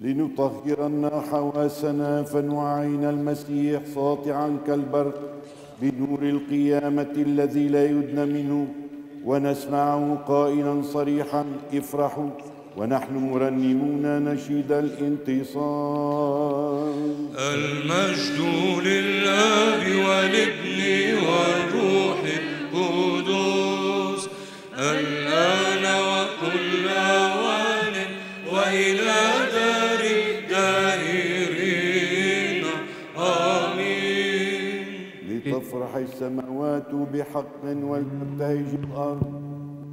لنطهرن حواسنا فنعين المسيح ساطعا كالبرق بنور القيامة الذي لا يدنى منه ونسمعه قائلا صريحا افرحوا ونحن مرنمون نشيد الانتصار. المجد للاب والابن السماوات بحق ولتبتهج الأرض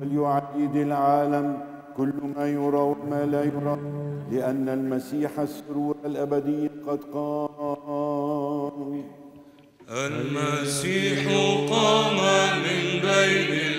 وليعيد العالم كل ما يرى وما لا يرى لأن المسيح السرور الأبدي قد قام. المسيح قام من بين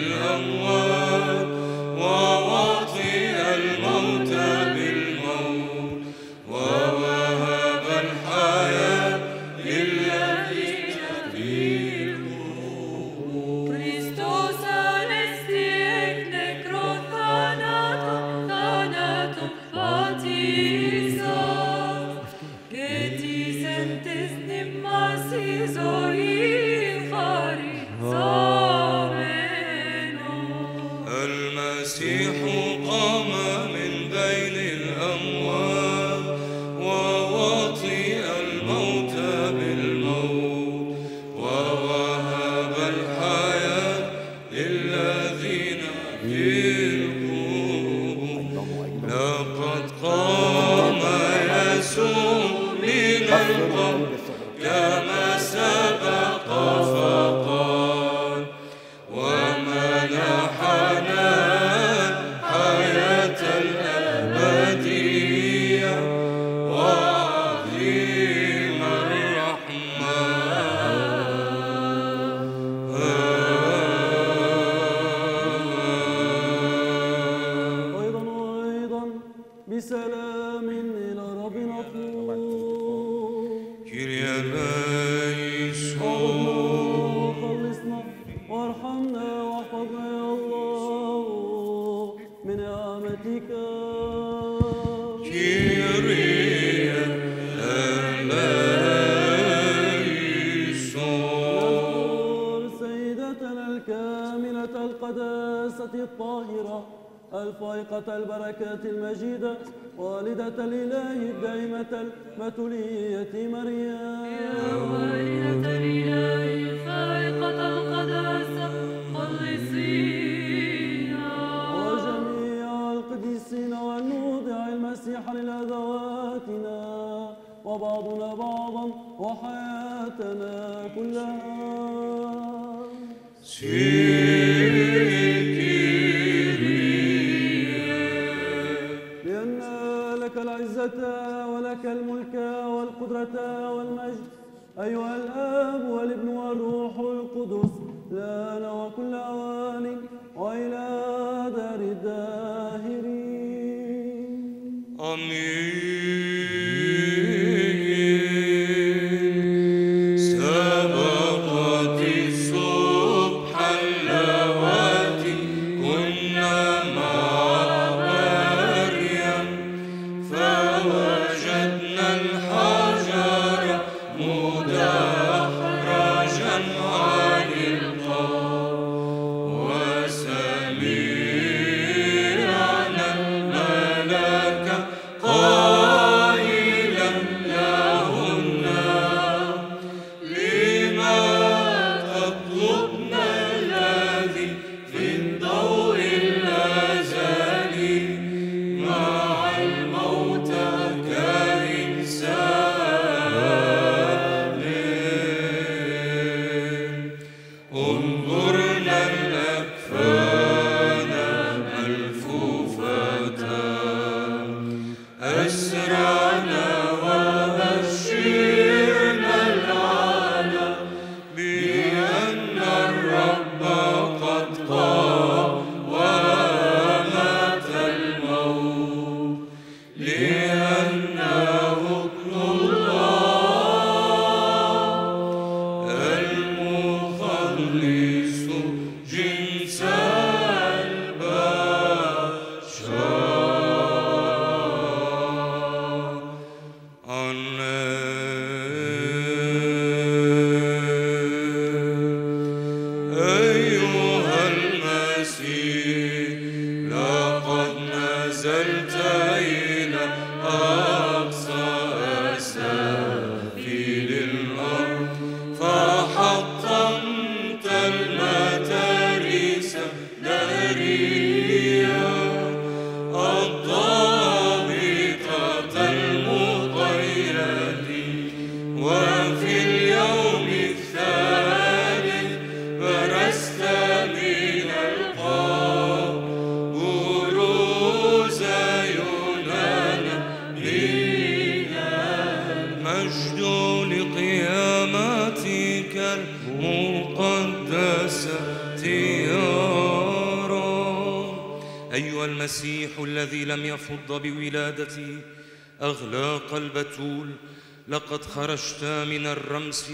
خرجت من الرمس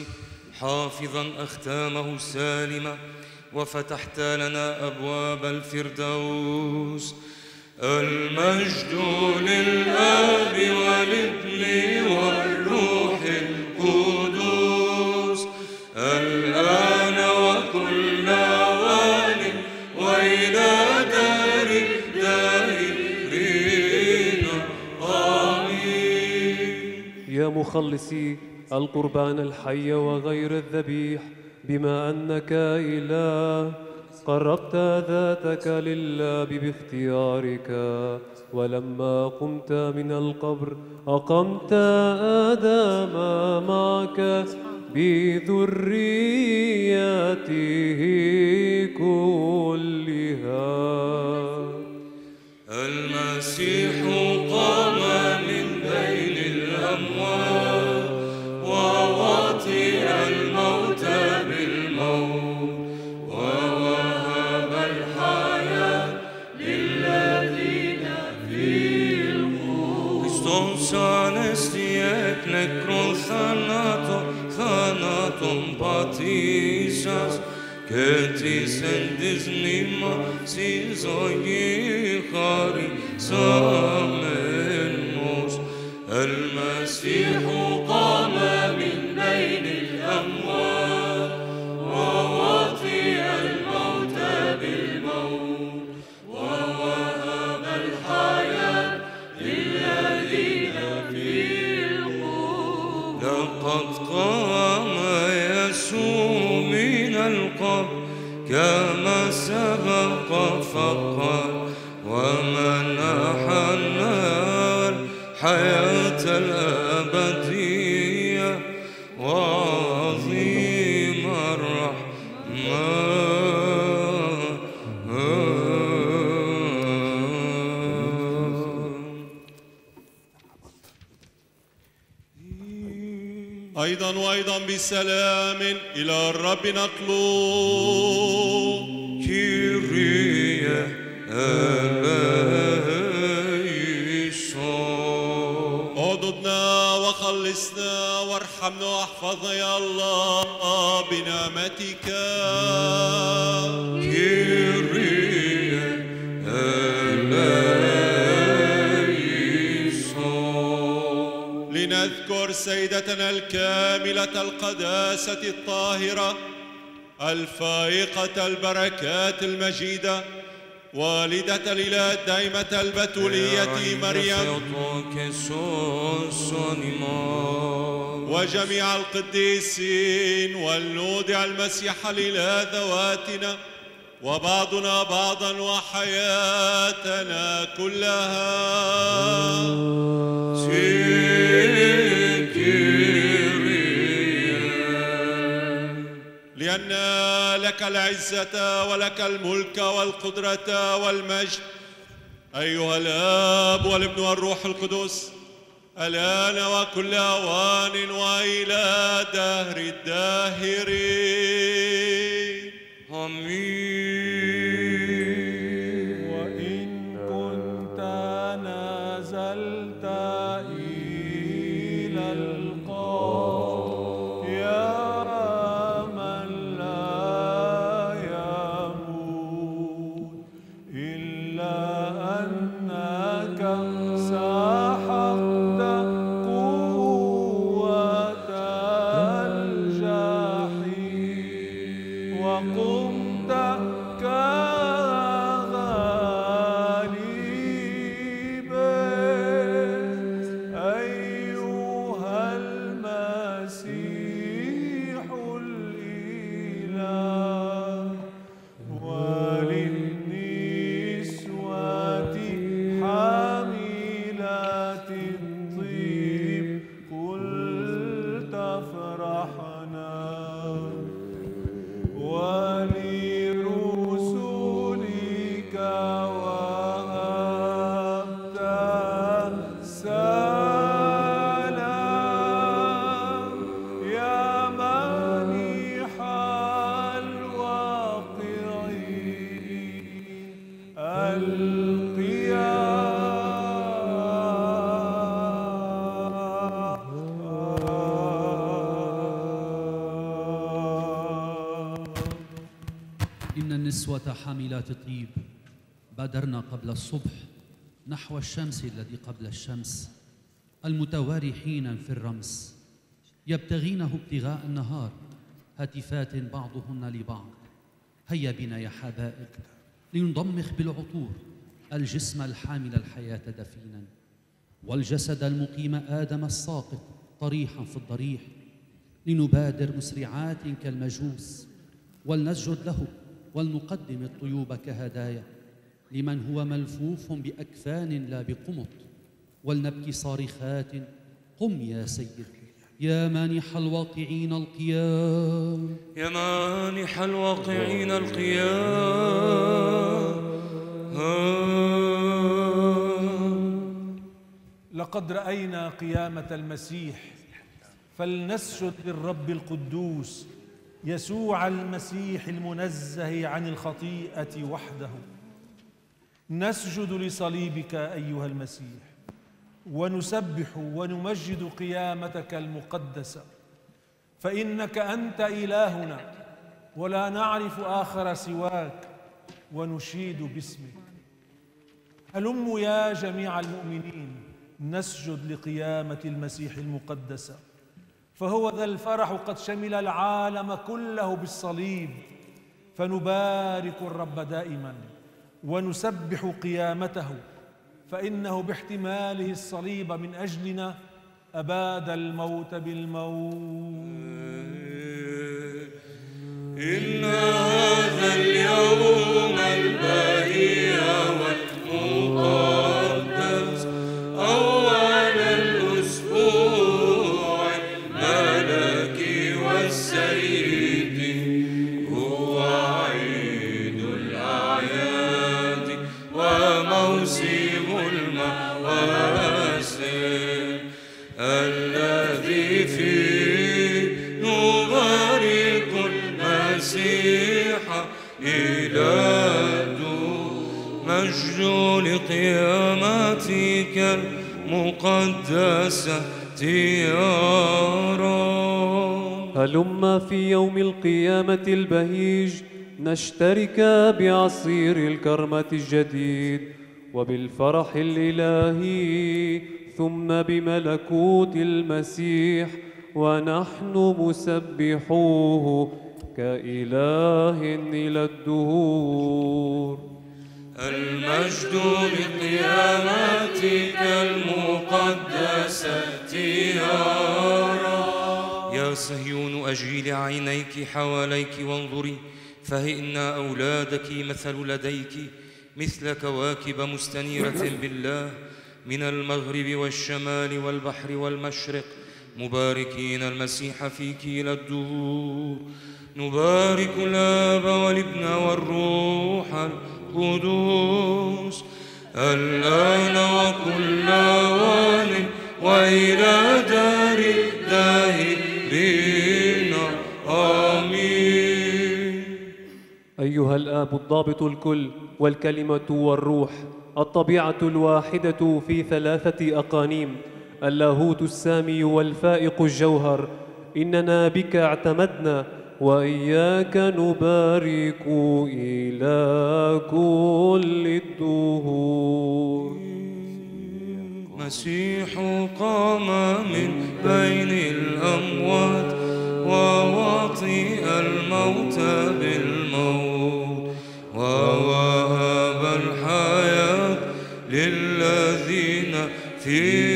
حافظا أختامه سالمة وفتحت لنا أبواب الفردوس. المجد للآب القربان الحي وغير الذبيح بما أنك إله. قربت ذاتك لله باختيارك ولما قمت من القبر أقمت آدم معك بذريته كلها. المسيح قام من بين الأموات τον πατή και της εν της στη ζωή χαρίσαμε. إلى الرب نطلب eleison. اعضدنا وخلصنا وارحمنا واحفظنا يا الله بنعمتك eleison. لنذكر سيدتنا الكاملة القداسة الطاهرة الفائقة البركات المجيدة والدة الإله الدائمة البتولية مريم. وجميع القديسين ولنودع المسيح لإله ذواتنا وبعضنا بعضا وحياتنا كلها. لك العزة ولك الملك والقدرة والمجد أيها الآب والابن والروح القدس الآن وكل أوان وإلى دهر الداهرين آمين. النسوة حاملات الطيب. بادرنا قبل الصبح نحو الشمس الذي قبل الشمس. المتواري حينا في الرمس. يبتغينه ابتغاء النهار. هاتفات بعضهن لبعض. هيا بنا يا حبائب. لنضمخ بالعطور. الجسم الحامل الحياة دفينا. والجسد المقيم آدم الساقط طريحا في الضريح. لنبادر مسرعات كالمجوس. ولنسجد له ولنقدم الطيوب كهدايا لمن هو ملفوف بأكفان لا بقمط ولنبكي صارخات قم يا سيد يا مانح الواقعين القيام. يا مانح الواقعين القيام. لقد رأينا قيامة المسيح فلنسجد للرب القدوس يسوع المسيح المنزه عن الخطيئة وحده. نسجد لصليبك أيها المسيح ونسبح ونمجد قيامتك المقدسة. فإنك أنت إلهنا ولا نعرف آخر سواك ونشيد باسمك. هلموا يا جميع المؤمنين نسجد لقيامة المسيح المقدسة. فهو ذا الفرح قد شمل العالم كله بالصليب. فنبارك الرب دائما ونسبح قيامته فإنه باحتماله الصليب من أجلنا أباد الموت بالموت. إن هذا اليوم البهي والمقدس لقيامتك المقدسة يا رب. هلم في يوم القيامة البهيج نشترك بعصير الكرمة الجديد وبالفرح الإلهي ثم بملكوت المسيح ونحن مسبحوه كإله إلى الدهور. المجد لقيامتك المقدسة يا رب. يا صهيون أجيل عينيك حواليك وانظري فهئن أولادك مثل لديك مثل كواكب مستنيرة بالله من المغرب والشمال والبحر والمشرق. مباركين المسيح فيك إلى الدهور نبارك الآب والابن والروح القدوس الآن وكل آوان وإلى دار الداهرين آمين. أيها الآب الضابط الكل والكلمة والروح الطبيعة الواحدة في ثلاثة أقانيم اللاهوت السامي والفائق الجوهر. إننا بك اعتمدنا وإياك نبارك إلى كل الدهور. مسيح قام من بين الأموات ووطئ الموت بالموت ووهب الحياة للذين في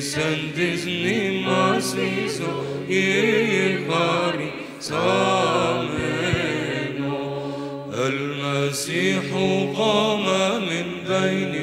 sen dizni masvizo ihari sameno المسيح قام من بين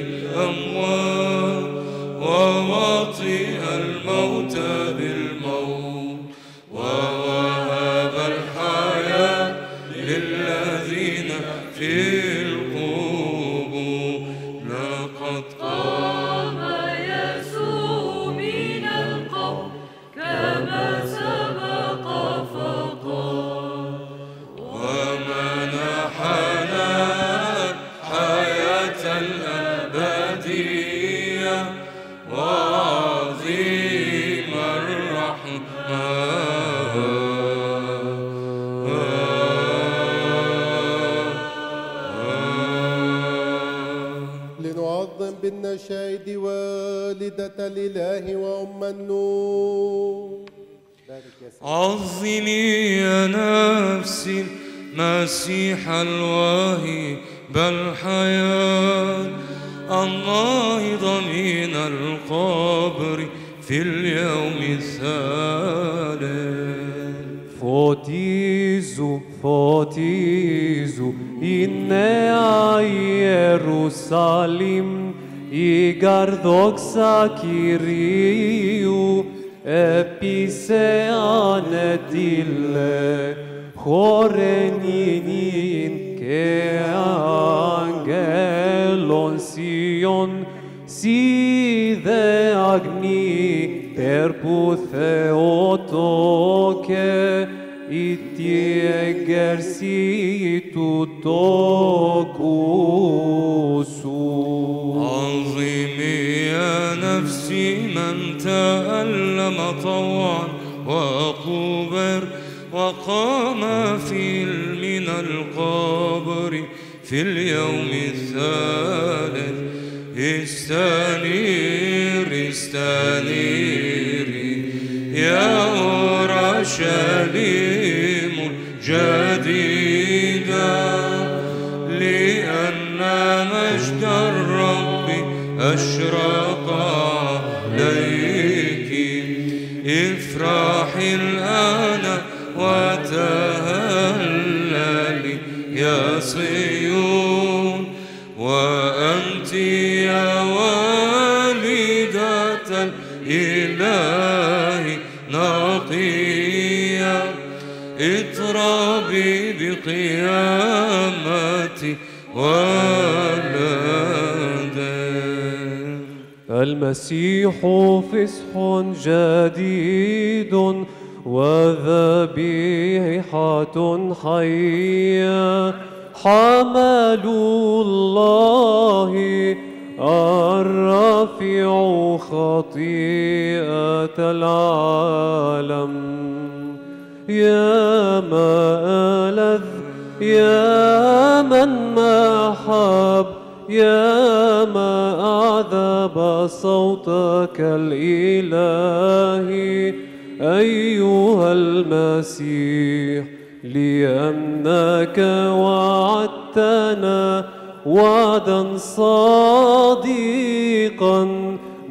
آمنوا. عظمي يا نفسي المسيح الواهب الحياة الناهض من القبر في اليوم الثالث. Φωτίζου φωτίζου η νέα Ιερουσαλήμ. Η καρδόξα Κυρίου, έπεισε ανετήλε, χορενήν και αγγέλων σιών, σίδε αγνή, περπου Θεότο και η τη εγκερσή του τόκου تألم طوعا وقبر وقام في من القبر في اليوم الثالث. استنير استنيري يا أورشليم جديدا لأن مجد الرب أشرق بقيامتي ولدا المسيح فسح جديد وذبيحة حية. حمل الله الرافع خطيئة العالم. يا ما ألذ يا من ما حب يا ما أعذب صوتك الإلهي. أيها المسيح لأنك وعدتنا وعدا صادقا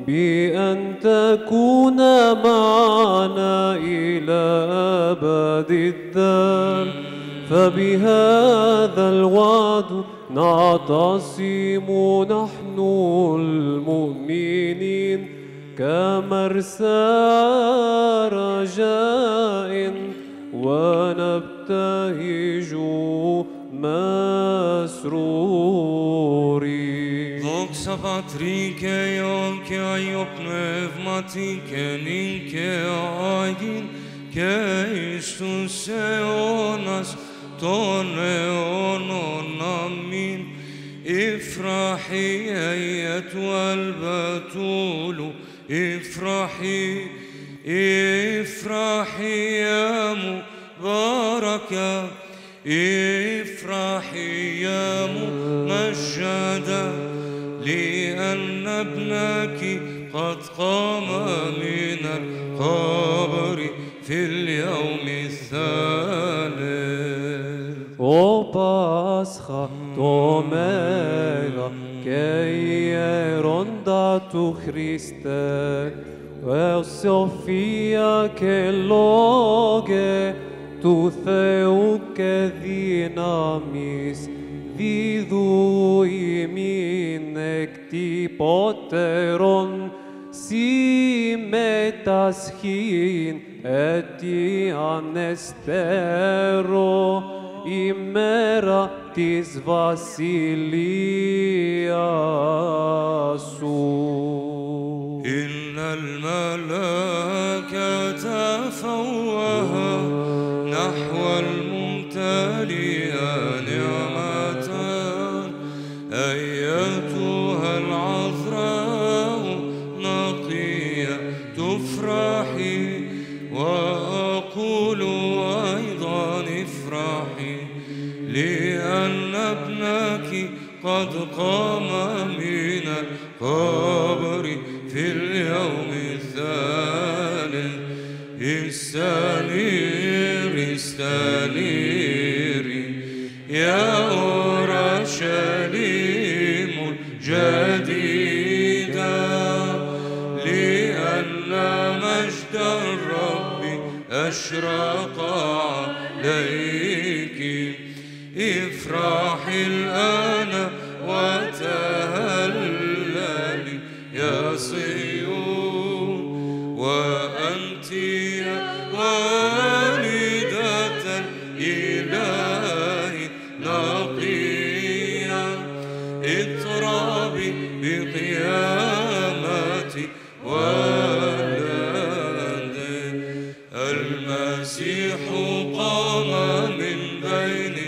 بأن تكون معنا إلى أبد الدار. فبهذا الوعد نعتصم نحن المؤمنين كمرسى رجاء ونبتهج مسرورين Δόξα Πατρί και Υιόν και Αγίο Πνεύματι και νυν και Άγιν και εις τους αιώνας των αιώνων. Αμήν. افرحي أيتها البتول افرحي افرحي يا مباركة افرحي يا ممجدة لأن ابنك قد قام من القبر في اليوم الثالث το μέγα και ιερώντα του Χριστέ, ο σοφία και λόγε του Θεού και δύναμης, δίδου ημίν εκτυπώτερον, συμμετασχήν έτι ανεστέρω, ημέρα της βασιλείας σου. إن الملائكة قام من القبر في اليوم الثالث استنير استنير يا أورشليم جديدة لأن مجد الرب أشرق عليك. افرح الآن المسيح قام من بين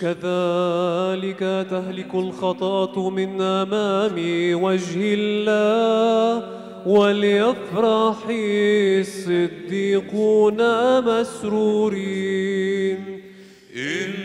كذلك تهلك الخطاة من أمام وجه الله وليفرح الصديقون مسرورين. إن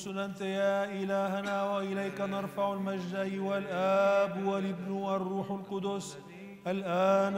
رسلا أنت يا إلهنا وإليك نرفع المجد أيها الآب والابن والروح القدس. الآن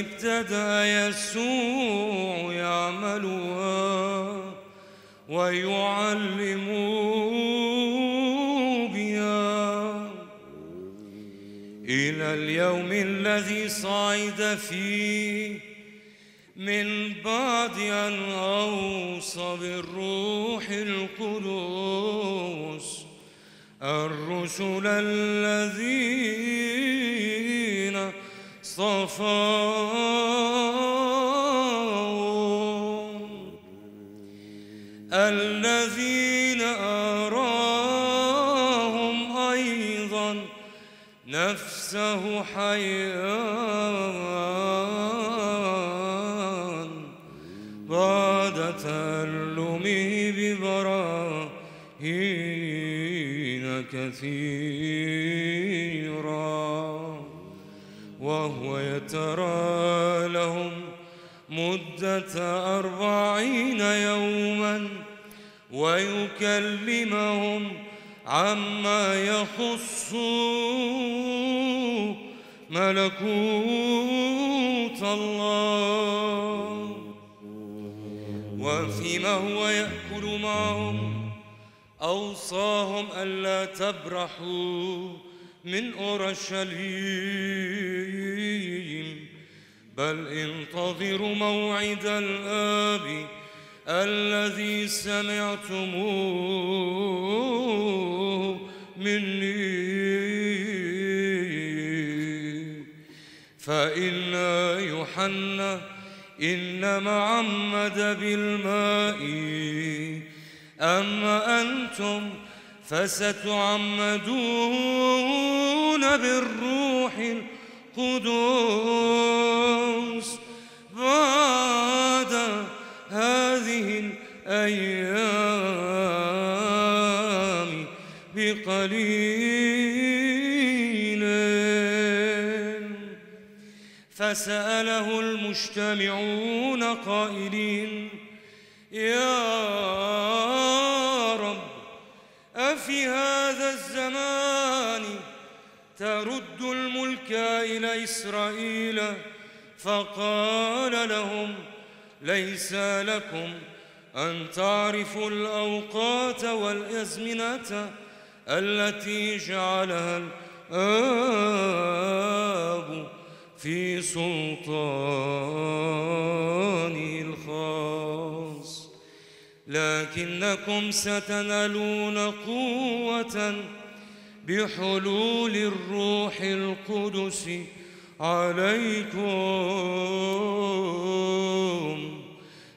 ابتدأ يسوع. تبرحوا من أورشليم بل انتظروا موعد الآب الذي سمعتموه مني. فإن يوحنا إنما عمد بالماء. أما أنتم فستعمدون بالروح القدوس بعد هذه الأيام بقليل. فسأله المجتمعون قائلين يا أفي هذا الزمان ترد الملك إلى إسرائيل فقال لهم ليس لكم أن تعرفوا الأوقات والأزمنة التي جعلها الآب في سلطانه الخاص. لكنكم ستنالون قوة بحلول الروح القدس عليكم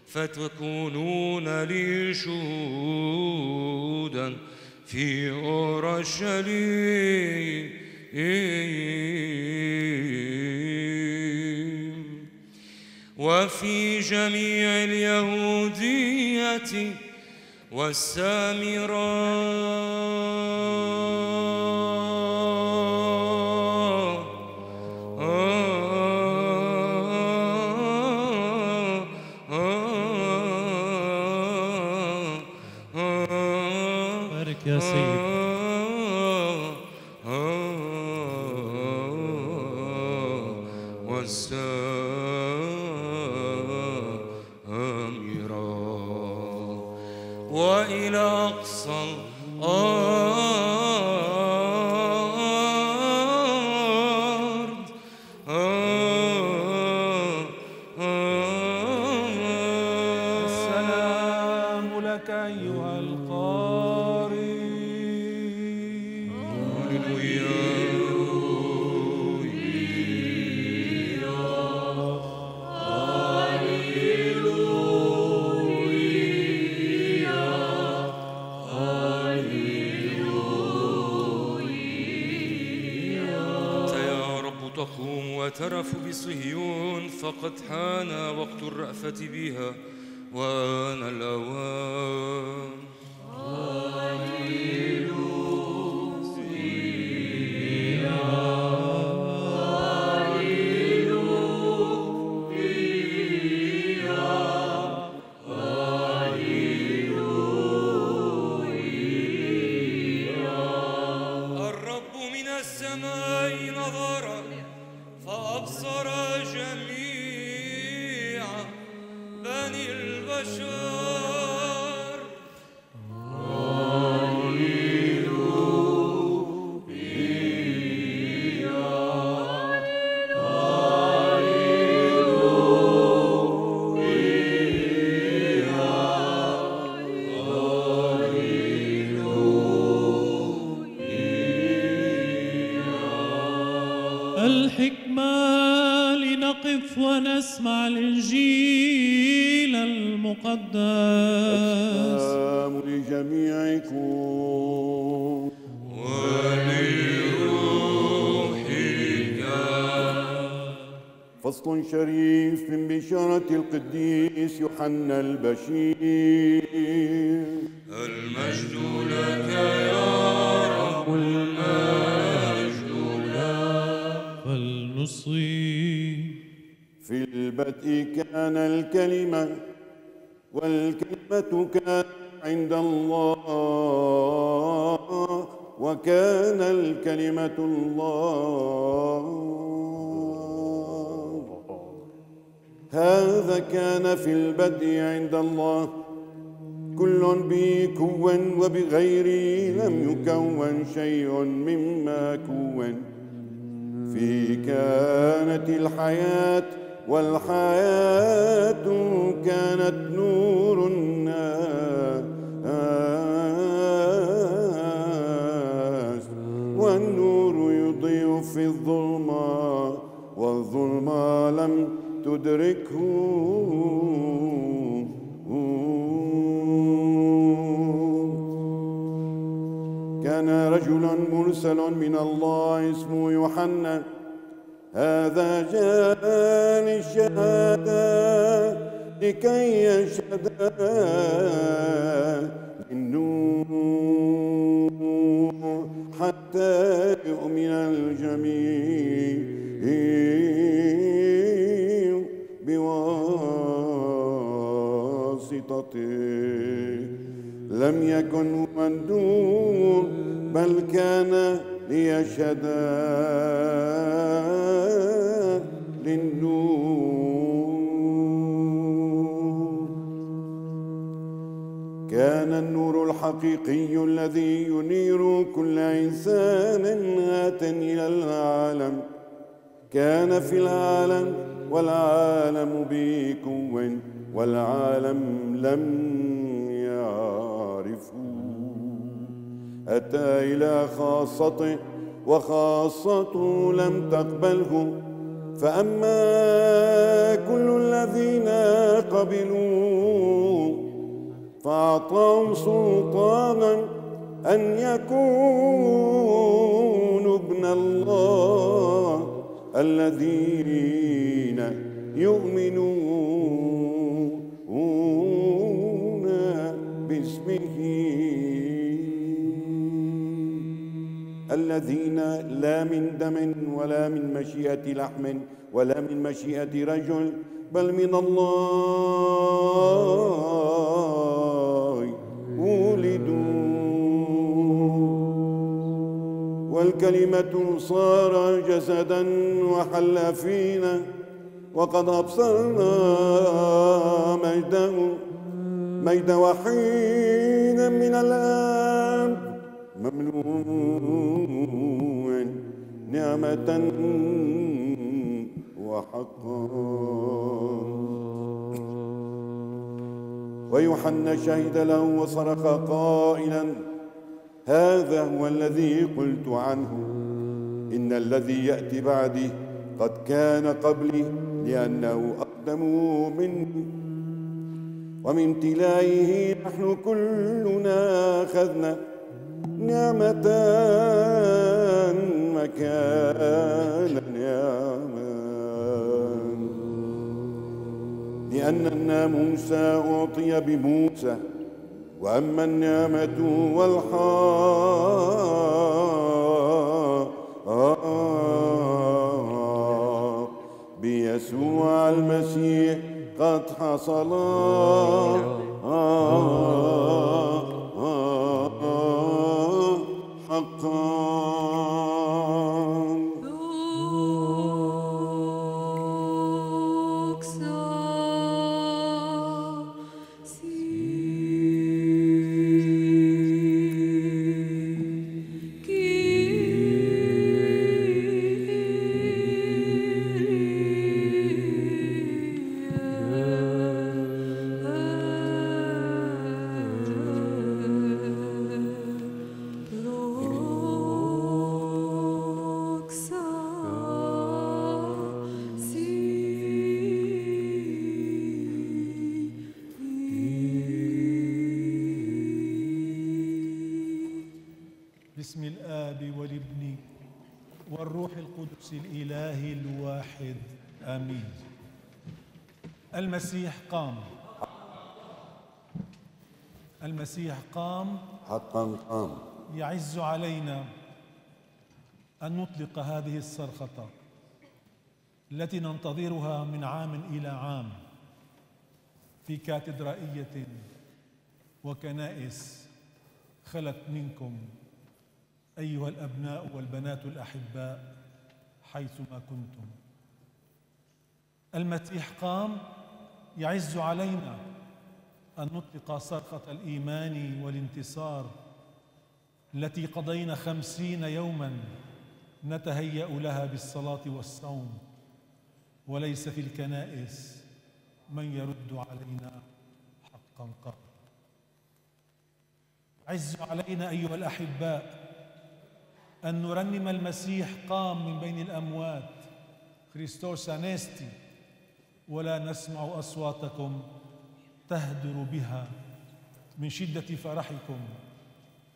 فتكونون لي شهودا في أورشليم. وفي جميع اليهودية والسامراء فقد حان وقت الرأفة بها وآن الأوان البشير المجد لك يا رب المجد لك فلنصغي في البدء كان الكلمة والكلمة كان عند الله وكان الكلمة الله هذا كان في البدء عند الله. كل به كون وبغيره لم يكون شيء مما كون. في كانت الحياة والحياة كانت نور الناس. والنور يضيء في الظلمة والظلمة لم تدركه كان رجل مرسل من الله اسمه يوحنا. هذا جاء للشهادة لكي يشهد للنور حتى يؤمن الجميع. بواسطته لم يكن النور بل كان ليشهد للنور. كان النور الحقيقي الذي ينير كل إنسان آت إلى العالم. كان في العالم والعالم كون والعالم لم يعرفه أتى إلى خاصته وخاصته لم تقبله. فأما كل الذين قبلوا فأعطاهم سلطانا أن يكونوا ابن الله. الذين يؤمنون باسمه. الذين لا من دم ولا من مشيئة لحم ولا من مشيئة رجل بل من الله. ولدوا والكلمة صار جسدا وحل فينا وقد أبصرنا مجده مجد وحيد من الآب ممنوع نعمة وحقا. ويوحنا شهد له وصرخ قائلا هذا هو الذي قلت عنه. إن الذي يأتي بعدي قد كان قبلي لأنه أقدم مني. ومن امتلائه نحن كلنا أخذنا نعمة مكان نعمة. لأن الناموس أعطي بموسى وأما النعمة والحق بيسوع المسيح قد حصلا قام. المسيح قام. حقا قام. يعز علينا أن نطلق هذه الصرخة التي ننتظرها من عام إلى عام في كاتدرائية وكنائس خلت منكم أيها الأبناء والبنات الأحباء حيثما كنتم. المسيح قام. يعز علينا أن نطلق صرخة الإيمان والانتصار التي قضينا خمسين يوما نتهيأ لها بالصلاة والصوم. وليس في الكنائس من يرد علينا حقا قال عز علينا أيها الأحباء أن نرنم المسيح قام من بين الأموات. خريستوس انستي ولا نسمع أصواتكم تهدر بها من شدة فرحكم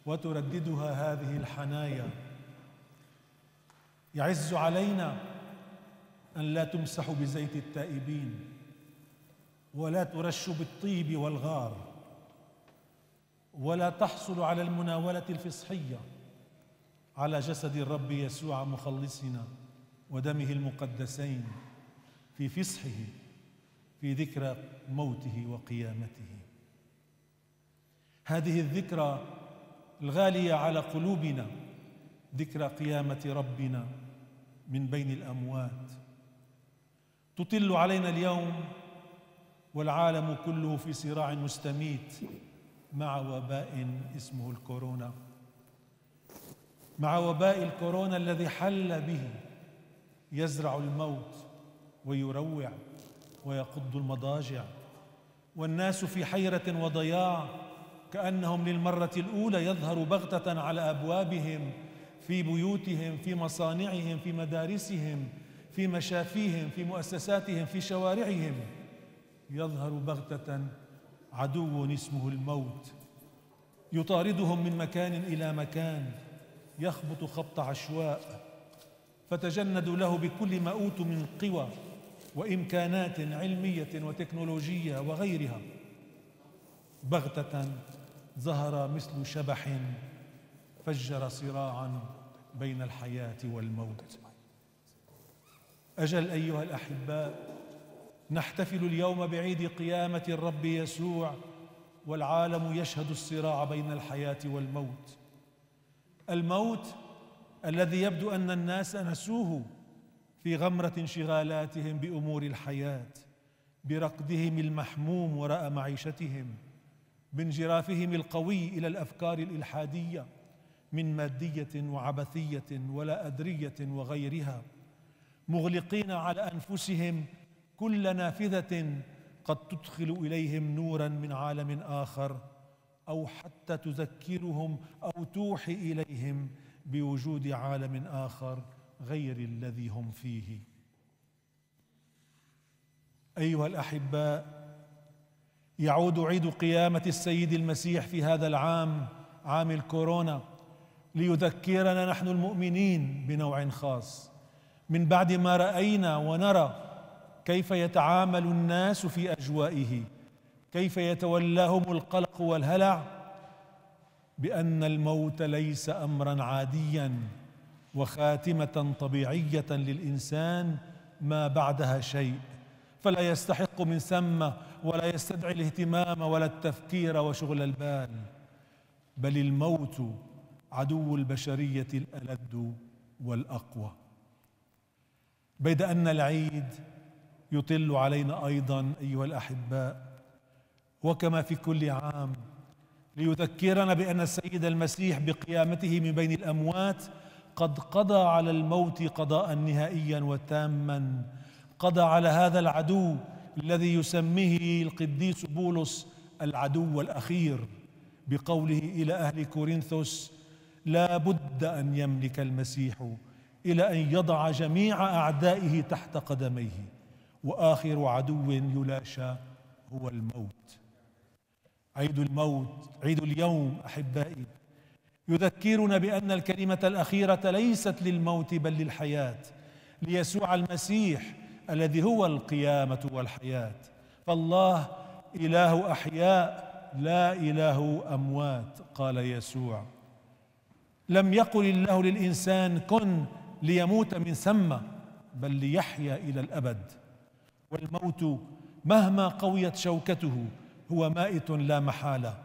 وترددها هذه الحنايا. يعز علينا أن لا تمسح بزيت التائبين ولا ترش بالطيب والغار ولا تحصل على المناولة الفصحية على جسد الرب يسوع مخلصنا ودمه المقدسين في فصحه. في ذكرى موته وقيامته. هذه الذكرى الغالية على قلوبنا ذكرى قيامة ربنا من بين الأموات. تطل علينا اليوم والعالم كله في صراع مستميت مع وباء اسمه الكورونا. مع وباء الكورونا الذي حل به يزرع الموت ويروع ويقض المضاجع. والناس في حيرة وضياع كأنهم للمرة الأولى يظهر بغتة على أبوابهم في بيوتهم في مصانعهم في مدارسهم في مشافيهم في مؤسساتهم في شوارعهم. يظهر بغتة عدو اسمه الموت. يطاردهم من مكان إلى مكان. يخبط خبط عشواء. فتجندوا له بكل ما أوتوا من قوى. وإمكانات علمية وتكنولوجية وغيرها. بغتة ظهر مثل شبح فجر صراعا بين الحياة والموت. أجل أيها الاحباء نحتفل اليوم بعيد قيامة الرب يسوع والعالم يشهد الصراع بين الحياة والموت. الموت الذي يبدو أن الناس نسوه في غمرة انشغالاتهم بأمور الحياة بركضهم المحموم وراء معيشتهم بانجرافهم القوي إلى الأفكار الإلحادية من مادية وعبثية ولا أدرية وغيرها مغلقين على أنفسهم كل نافذة قد تدخل إليهم نورا من عالم آخر أو حتى تذكرهم أو توحي إليهم بوجود عالم آخر. غير الذي هم فيه. أيها الأحباء يعود عيد قيامة السيد المسيح في هذا العام عام الكورونا ليذكرنا نحن المؤمنين بنوع خاص. من بعد ما رأينا ونرى كيف يتعامل الناس في أجوائه كيف يتولاهم القلق والهلع بأن الموت ليس امرا عاديا. وخاتمة طبيعية للإنسان ما بعدها شيء. فلا يستحق من ثم ولا يستدعي الاهتمام ولا التفكير وشغل البال. بل الموت عدو البشرية الألد والأقوى. بيد أن العيد يطل علينا أيضا أيها الأحباء. وكما في كل عام ليذكرنا بأن السيد المسيح بقيامته من بين الأموات قد قضى على الموت قضاء نهائيا وتاما. قضى على هذا العدو الذي يسميه القديس بولس العدو الأخير بقوله إلى أهل كورنثوس لا بد أن يملك المسيح إلى أن يضع جميع أعدائه تحت قدميه وآخر عدو يلاشى هو الموت. عيد الموت عيد اليوم أحبائي. يذكرنا بأن الكلمة الأخيرة ليست للموت بل للحياة ليسوع المسيح الذي هو القيامة والحياة. فالله إله أحياء لا إله أموات قال يسوع. لم يقل الله للإنسان كن ليموت من ثم بل ليحيا إلى الأبد. والموت مهما قويت شوكته هو مائت لا محالة.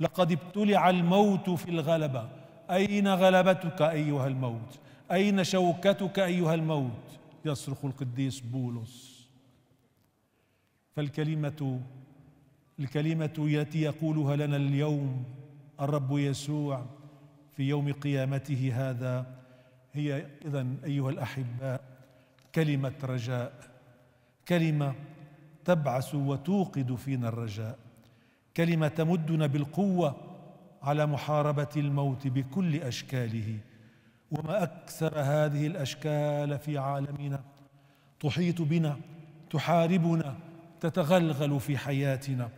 لقد ابتلع الموت في الغلبة. أين غلبتك أيها الموت؟ أين شوكتك أيها الموت؟ يصرخ القديس بولس. فالكلمه الكلمة التي يقولها لنا اليوم الرب يسوع في يوم قيامته هذا هي اذا أيها الاحباء كلمة رجاء. كلمة تبعث وتوقد فينا الرجاء. كلمة تمدنا بالقوة على محاربة الموت بكل أشكاله. وما أكثر هذه الأشكال في عالمنا تحيط بنا تحاربنا تتغلغل في حياتنا.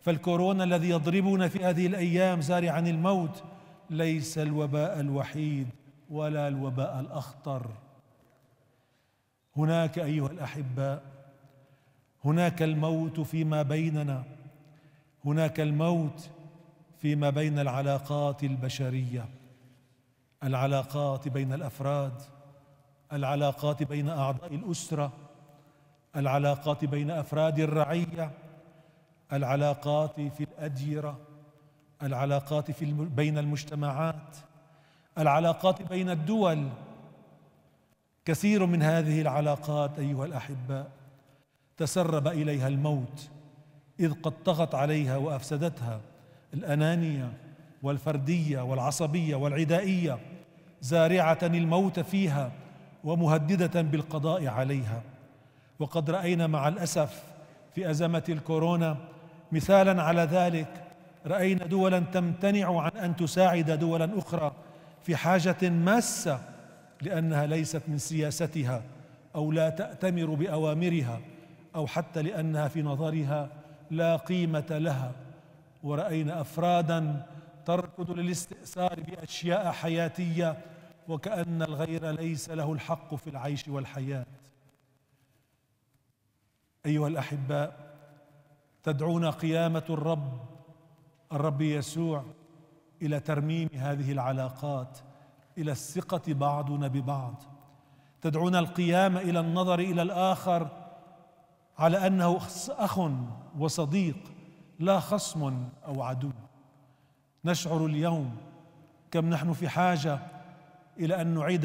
فالكورونا الذي يضربنا في هذه الأيام زارعا الموت ليس الوباء الوحيد ولا الوباء الأخطر. هناك أيها الأحباء هناك الموت فيما بيننا. هناك الموت فيما بين العلاقات البشرية العلاقات بين الأفراد العلاقات بين أعضاء الأسرة العلاقات بين أفراد الرعية العلاقات في الأديرة العلاقات في الم... بين المجتمعات العلاقات بين الدول. كثير من هذه العلاقات أيها الأحباء تسرب إليها الموت. إذ قد طغت عليها وأفسدتها الأنانية والفردية والعصبية والعدائية زارعة الموت فيها ومهددة بالقضاء عليها. وقد رأينا مع الأسف في أزمة الكورونا مثالا على ذلك رأينا دولا تمتنع عن أن تساعد دولا أخرى في حاجة ماسة لأنها ليست من سياستها أو لا تأتمر بأوامرها أو حتى لأنها في نظرها لا قيمة لها. ورأينا أفرادا تركض للاستئثار بأشياء حياتية وكأن الغير ليس له الحق في العيش والحياة. أيها الأحباء تدعونا قيامة الرب الرب يسوع إلى ترميم هذه العلاقات إلى الثقة بعضنا ببعض. تدعونا القيام إلى النظر إلى الآخر على أنه أخ وصديق لا خصم أو عدو. نشعر اليوم كم نحن في حاجة إلى أن نعيد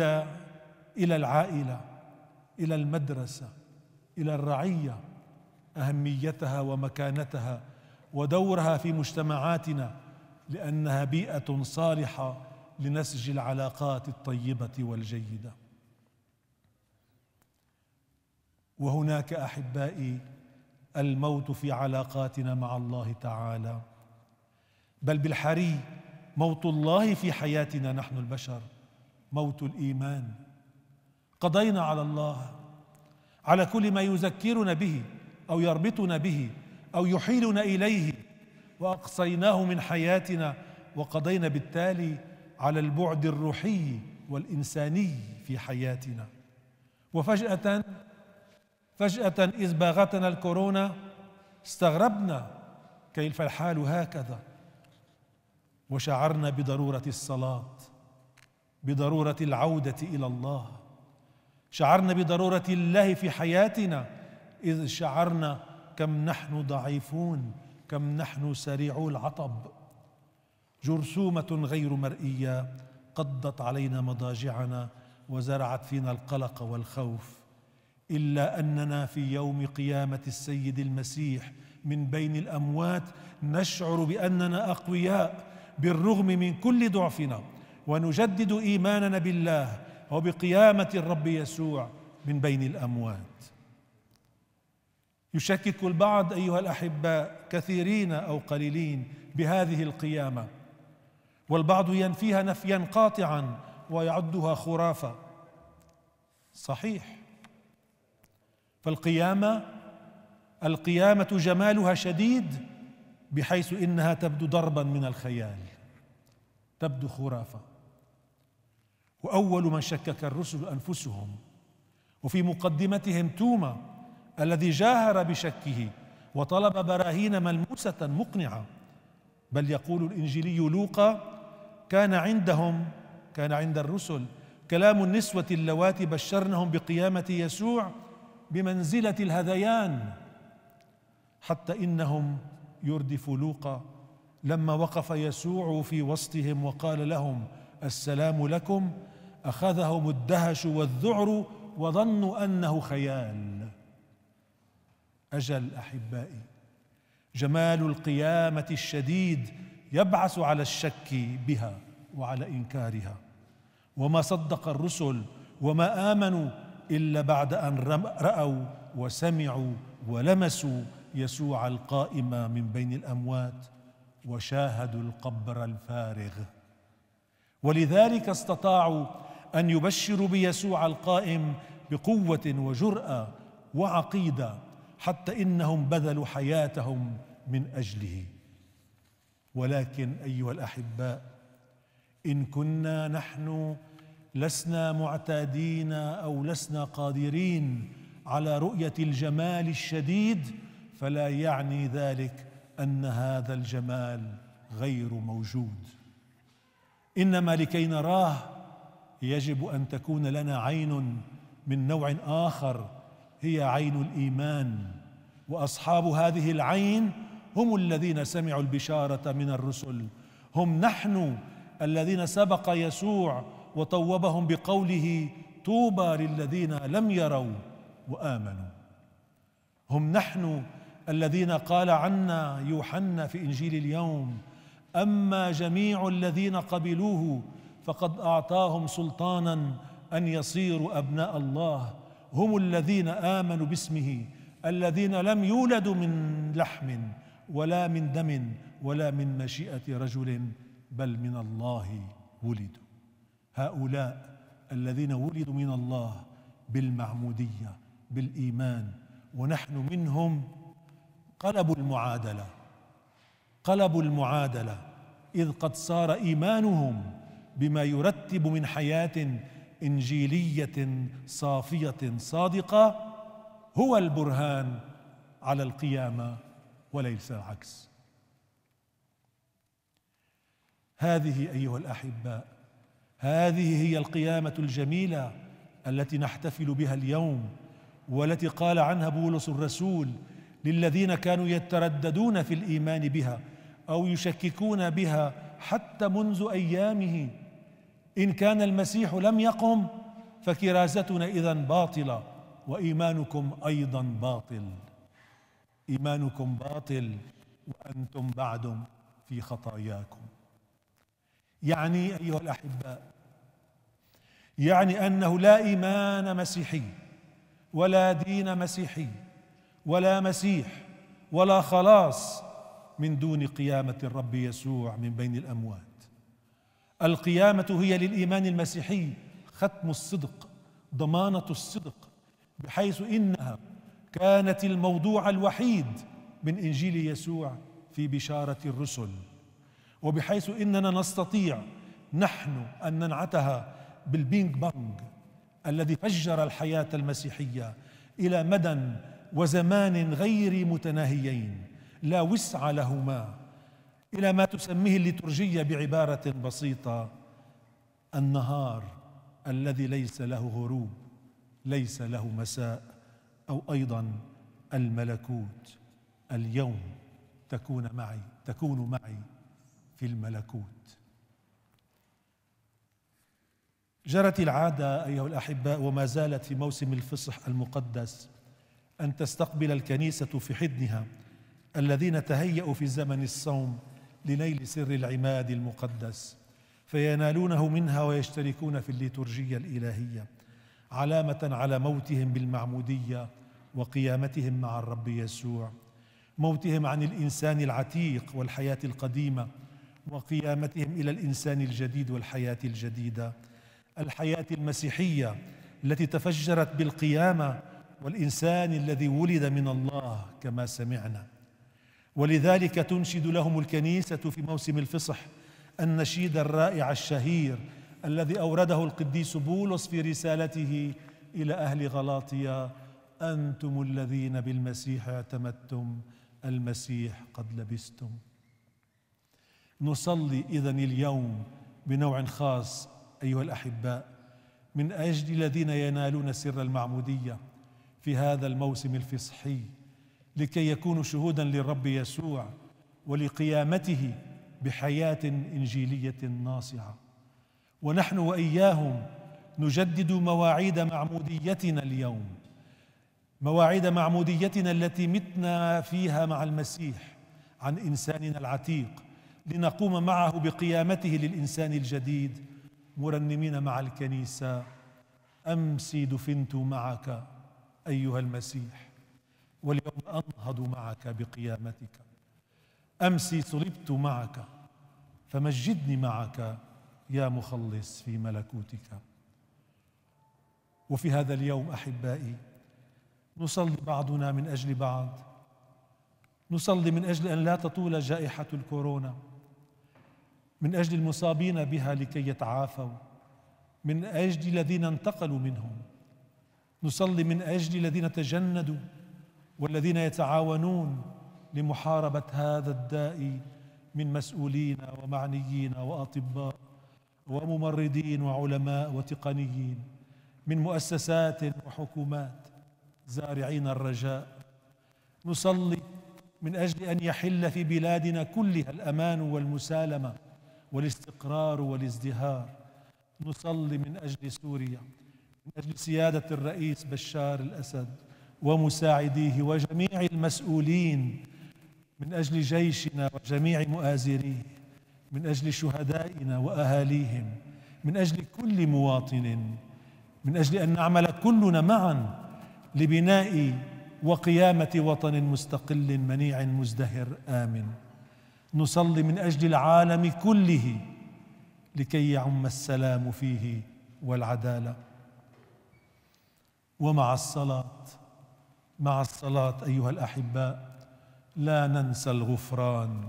إلى العائلة إلى المدرسة إلى الرعية أهميتها ومكانتها ودورها في مجتمعاتنا لأنها بيئة صالحة لنسج العلاقات الطيبة والجيدة. وهناك أحبائي الموت في علاقاتنا مع الله تعالى. بل بالحري موت الله في حياتنا نحن البشر موت الإيمان. قضينا على الله على كل ما يذكرنا به أو يربطنا به أو يحيلنا إليه وأقصيناه من حياتنا وقضينا بالتالي على البعد الروحي والإنساني في حياتنا. وفجأة فجأة إذ باغتنا الكورونا استغربنا كيف الحال هكذا. وشعرنا بضرورة الصلاة بضرورة العودة إلى الله. شعرنا بضرورة الله في حياتنا إذ شعرنا كم نحن ضعيفون كم نحن سريعو العطب. جرثومة غير مرئية قضت علينا مضاجعنا وزرعت فينا القلق والخوف. إلا أننا في يوم قيامة السيد المسيح من بين الأموات نشعر بأننا أقوياء بالرغم من كل ضعفنا ونجدد إيماننا بالله وبقيامة الرب يسوع من بين الأموات. يشكك البعض أيها الاحباء كثيرين أو قليلين بهذه القيامة والبعض ينفيها نفيا قاطعا ويعدها خرافة. صحيح. فالقيامة القيامة جمالها شديد بحيث إنها تبدو ضربا من الخيال. تبدو خرافة. وأول من شكك الرسل أنفسهم وفي مقدمتهم توما الذي جاهر بشكه وطلب براهين ملموسة مقنعة. بل يقول الإنجيلي لوقا كان عندهم كان عند الرسل كلام النسوة اللواتي بشرنهم بقيامة يسوع بمنزلة الهذيان حتى إنهم يردف لوقا. لما وقف يسوع في وسطهم وقال لهم السلام لكم. أخذهم الدهش والذعر وظنوا أنه خيال. أجل أحبائي جمال القيامة الشديد يبعث على الشك بها وعلى إنكارها. وما صدق الرسل وما آمنوا إلا بعد أن رأوا وسمعوا ولمسوا يسوع القائم من بين الأموات وشاهدوا القبر الفارغ. ولذلك استطاعوا أن يبشروا بيسوع القائم بقوة وجرأة وعقيدة حتى إنهم بذلوا حياتهم من أجله. ولكن أيها الأحباء إن كنا نحن لسنا معتادين أو لسنا قادرين على رؤية الجمال الشديد فلا يعني ذلك أن هذا الجمال غير موجود. إنما لكي نراه يجب أن تكون لنا عين من نوع آخر هي عين الإيمان. وأصحاب هذه العين هم الذين سمعوا البشارة من الرسل هم نحن الذين سبق يسوع وطوبهم بقوله طوبى للذين لم يروا وآمنوا. هم نحن الذين قال عنا يوحنا في إنجيل اليوم أما جميع الذين قبلوه فقد أعطاهم سلطانا أن يصيروا أبناء الله. هم الذين آمنوا باسمه الذين لم يولدوا من لحم ولا من دم ولا من مشيئة رجل بل من الله ولدوا. هؤلاء الذين ولدوا من الله بالمعموديه بالإيمان ونحن منهم قلبوا المعادلة قلبوا المعادلة إذ قد صار إيمانهم بما يرتب من حياة إنجيلية صافية صادقة هو البرهان على القيامة وليس العكس. هذه أيها الاحباء هذه هي القيامة الجميلة التي نحتفل بها اليوم والتي قال عنها بولس الرسول للذين كانوا يترددون في الإيمان بها أو يشككون بها حتى منذ أيامه. إن كان المسيح لم يقم فكراستنا إذا باطلة وإيمانكم أيضا باطل. إيمانكم باطل وأنتم بعد في خطاياكم. يعني أيها الاحباء يعني أنه لا إيمان مسيحي ولا دين مسيحي ولا مسيح ولا خلاص من دون قيامة الرب يسوع من بين الأموات. القيامة هي للإيمان المسيحي ختم الصدق ضمانة الصدق بحيث إنها كانت الموضوع الوحيد من إنجيل يسوع في بشارة الرسل. وبحيث إننا نستطيع نحن أن ننعتها بال Big Bang الذي فجر الحياة المسيحية إلى مدى وزمان غير متناهيين لا وسع لهما إلى ما تسميه الليتورجية بعبارة بسيطة النهار الذي ليس له غروب ليس له مساء أو أيضا الملكوت. اليوم تكون معي تكون معي في الملكوت. جرت العادة أيها الاحباء وما زالت في موسم الفصح المقدس أن تستقبل الكنيسة في حضنها الذين تهيأوا في زمن الصوم لنيل سر العماد المقدس فينالونه منها ويشتركون في الليتورجية الإلهية علامة على موتهم بالمعمودية وقيامتهم مع الرب يسوع موتهم عن الإنسان العتيق والحياة القديمة وقيامتهم إلى الإنسان الجديد والحياة الجديدة. الحياة المسيحية التي تفجرت بالقيامة والإنسان الذي ولد من الله كما سمعنا. ولذلك تنشد لهم الكنيسة في موسم الفصح النشيد الرائع الشهير الذي أورده القديس بولس في رسالته إلى أهل غلاطيا أنتم الذين بالمسيح اعتمدتم المسيح قد لبستم. نصلي اذا اليوم بنوع خاص أيها الأحباء من أجل الذين ينالون سر المعمودية في هذا الموسم الفصحي لكي يكونوا شهودا للرب يسوع ولقيامته بحياة إنجيلية ناصعه ونحن وإياهم نجدد مواعيد معموديتنا اليوم. مواعيد معموديتنا التي متنا فيها مع المسيح عن إنساننا العتيق لنقوم معه بقيامته للإنسان الجديد مرنمين مع الكنيسة. امس دفنت معك أيها المسيح واليوم أنهض معك بقيامتك. امس صلبت معك فمجدني معك يا مخلص في ملكوتك. وفي هذا اليوم أحبائي نصلي بعضنا من أجل بعض. نصلي من أجل أن لا تطول جائحة الكورونا. من أجل المصابين بها لكي يتعافوا من أجل الذين انتقلوا منهم. نصلي من أجل الذين تجندوا والذين يتعاونون لمحاربة هذا الداء من مسؤولين ومعنيين وأطباء وممرضين وعلماء وتقنيين من مؤسسات وحكومات زارعين الرجاء. نصلي من أجل أن يحل في بلادنا كلها الأمان والمسالمة والاستقرار والازدهار. نصلي من أجل سوريا من أجل سيادة الرئيس بشار الأسد ومساعديه وجميع المسؤولين من أجل جيشنا وجميع مؤازريه من أجل شهدائنا وأهاليهم من أجل كل مواطن من أجل أن نعمل كلنا معا لبناء وقيامة وطن مستقل منيع مزدهر امن نصلي من أجل العالم كله لكي يعم السلام فيه والعدالة. ومع الصلاة مع الصلاة أيها الأحباء لا ننسى الغفران.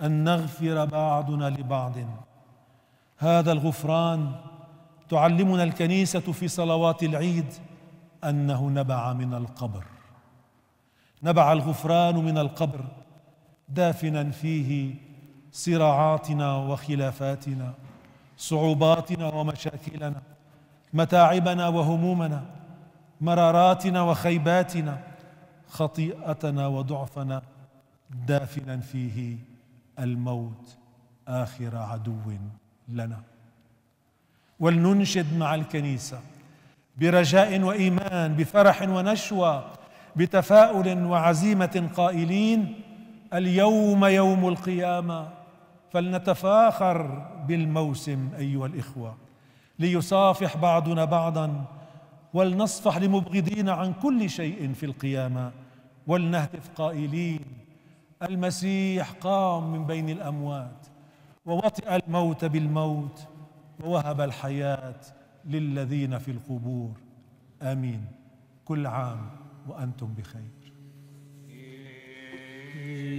أن نغفر بعضنا لبعض. هذا الغفران تعلمنا الكنيسة في صلوات العيد أنه نبع من القبر. نبع الغفران من القبر. دافنا فيه صراعاتنا وخلافاتنا صعوباتنا ومشاكلنا متاعبنا وهمومنا مراراتنا وخيباتنا خطيئتنا وضعفنا دافنا فيه الموت آخر عدو لنا. ولننشد مع الكنيسة برجاء وإيمان بفرح ونشوه بتفاؤل وعزيمة قائلين اليوم يوم القيامة فلنتفاخر بالموسم أيها الإخوة. ليصافح بعضنا بعضا ولنصفح لمبغضين عن كل شيء في القيامة. ولنهتف قائلين المسيح قام من بين الأموات ووطئ الموت بالموت ووهب الحياة للذين في القبور. آمين. كل عام وأنتم بخير. حتى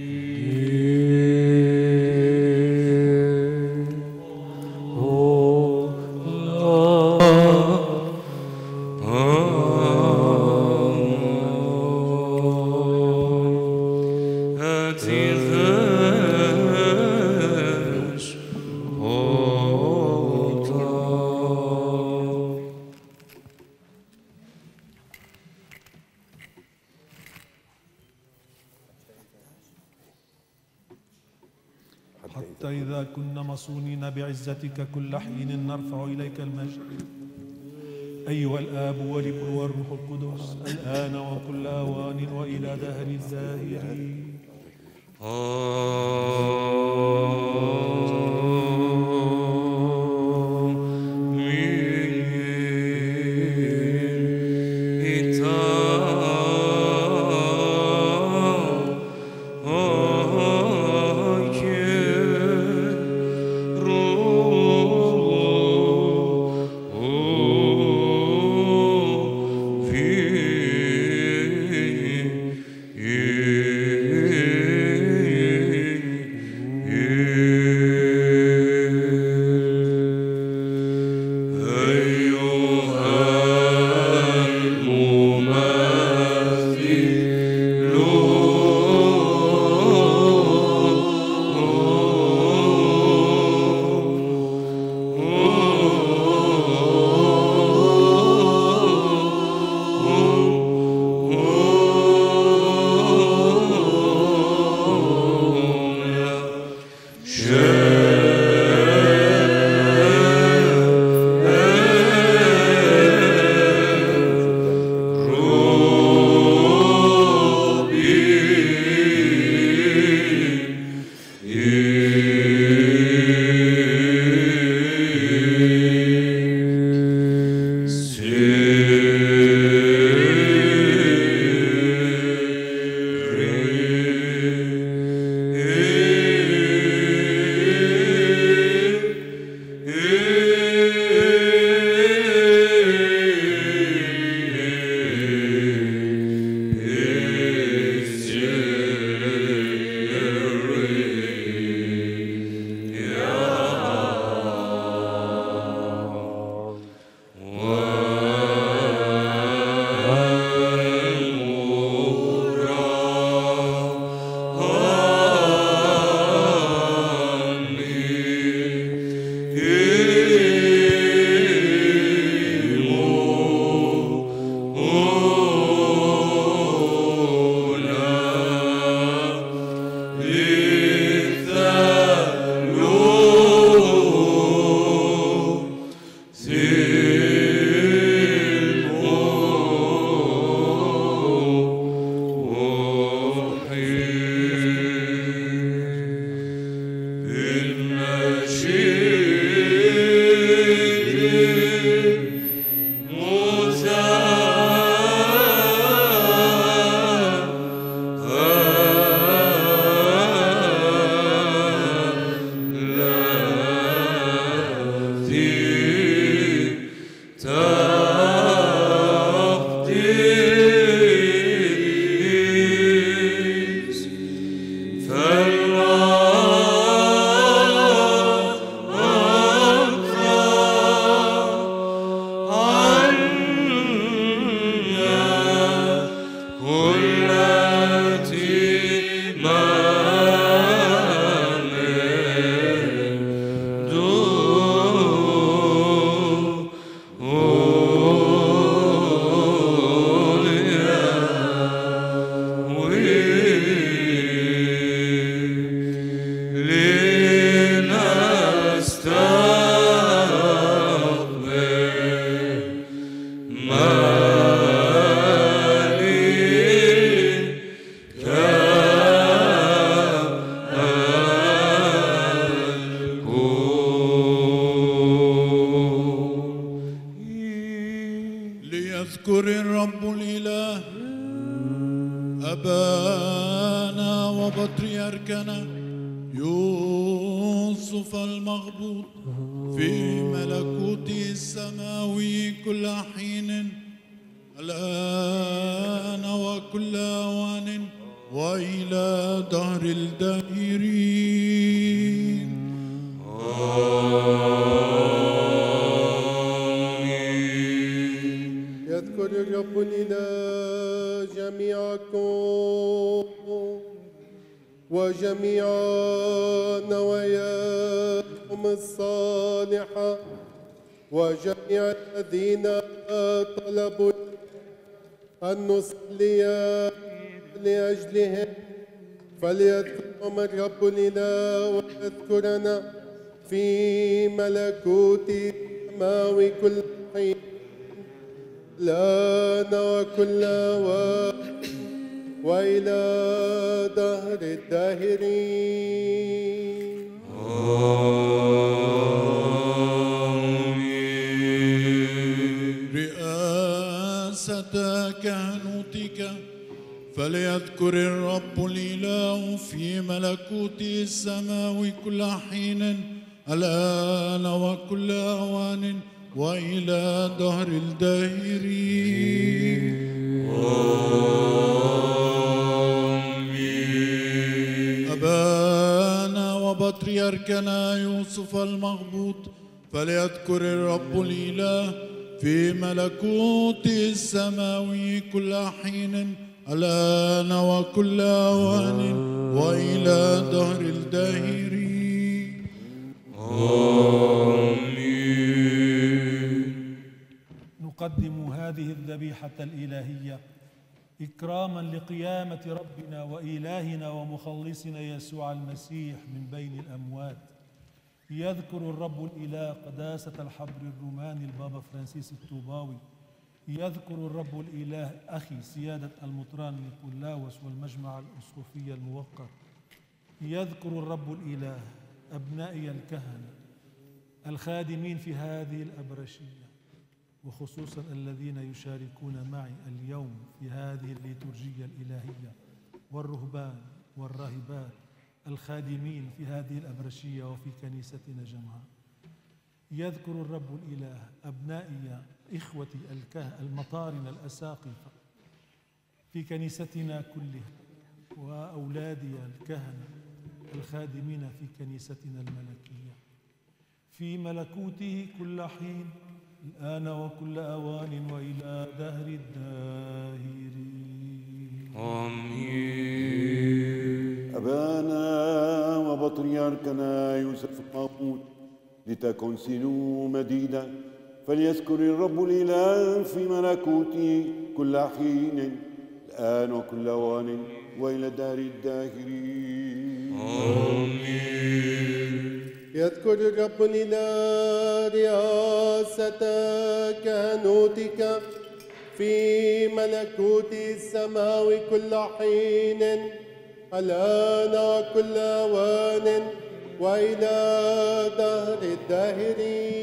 بعزتك كل حين نرفع إليك المجد أيها الآب والابن والروح القدس الآن وكل آوان وإلى دهر الداهرين Yeah. في ملكوت السماوي كل حين. لنا وكل وقت وإلى دهر الداهرين. رئاسة كهنوتك فليذكر الرب الإله في ملكوته السماوي كل حين. الآن وكل أوان وإلى دهر الداهرين أبانا وبطريركنا يوسف المغبوط فليذكر الرب الإله في ملكوت السماوي كل حين. الآن وكل أوان وإلى دهر الداهرين نقدم هذه الذبيحة الإلهية إكراما لقيامة ربنا وإلهنا ومخلصنا يسوع المسيح من بين الأموات. يذكر الرب الإله قداسة الحبر الروماني البابا فرانسيس الطوباوي يذكر الرب الإله أخي سيادة المطران نيقولاوس والمجمع الأسقفي الموقر. يذكر الرب الإله أبنائي الكهنة الخادمين في هذه الأبرشية وخصوصا الذين يشاركون معي اليوم في هذه الليتورجية الإلهية والرهبان والراهبات الخادمين في هذه الأبرشية وفي كنيستنا جمعاء. يذكر الرب الإله أبنائي إخوتي الكه المطارن الأساقفة في كنيستنا كلها وأولادي الكهنة الخادمين في كنيستنا الملكية. في ملكوته كل حين الآن وكل أوان وإلى دهر الداهرين. آمين. أبانا وبطريركنا يوسف الموعود لتكن سنو مديدة فليذكر الرب الإله في ملكوته كل حين الآن وكل أوان وإلى دار الداهرين. يذكر الرب الإله رئاسة كهنوتك في ملكوت السماوي كل حين الآن وكل أوان وإلى دهر الداهرين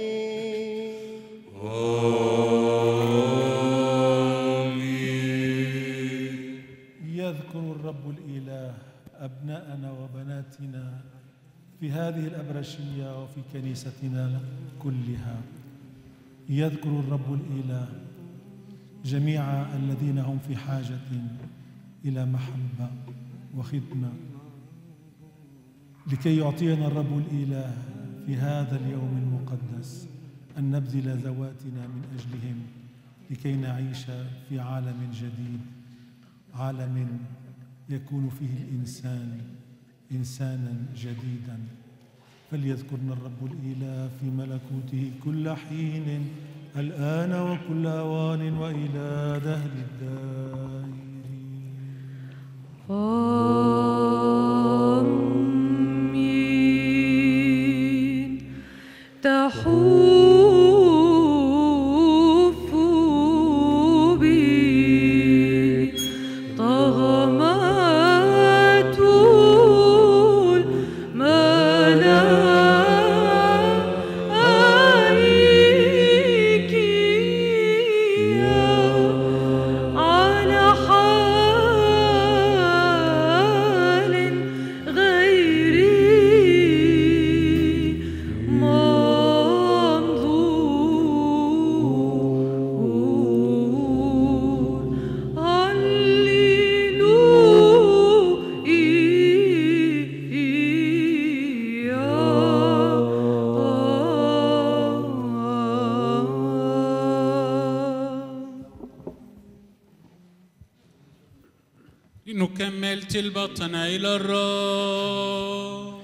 يذكر الرب الإله. أبناءنا وبناتنا في هذه الأبرشية وفي كنيستنا كلها. يذكر الرب الإله جميع الذين هم في حاجة إلى محبة وخدمة. لكي يعطينا الرب الإله في هذا اليوم المقدس أن نبذل ذواتنا من أجلهم لكي نعيش في عالم جديد عالم يكون فيه الإنسان إنسانا جديدا فليذكرنا الرب الإله في ملكوته كل حين الآن وكل أوان وإلى دهر الدائر آمين. تحوف تلبطنا إلى الرب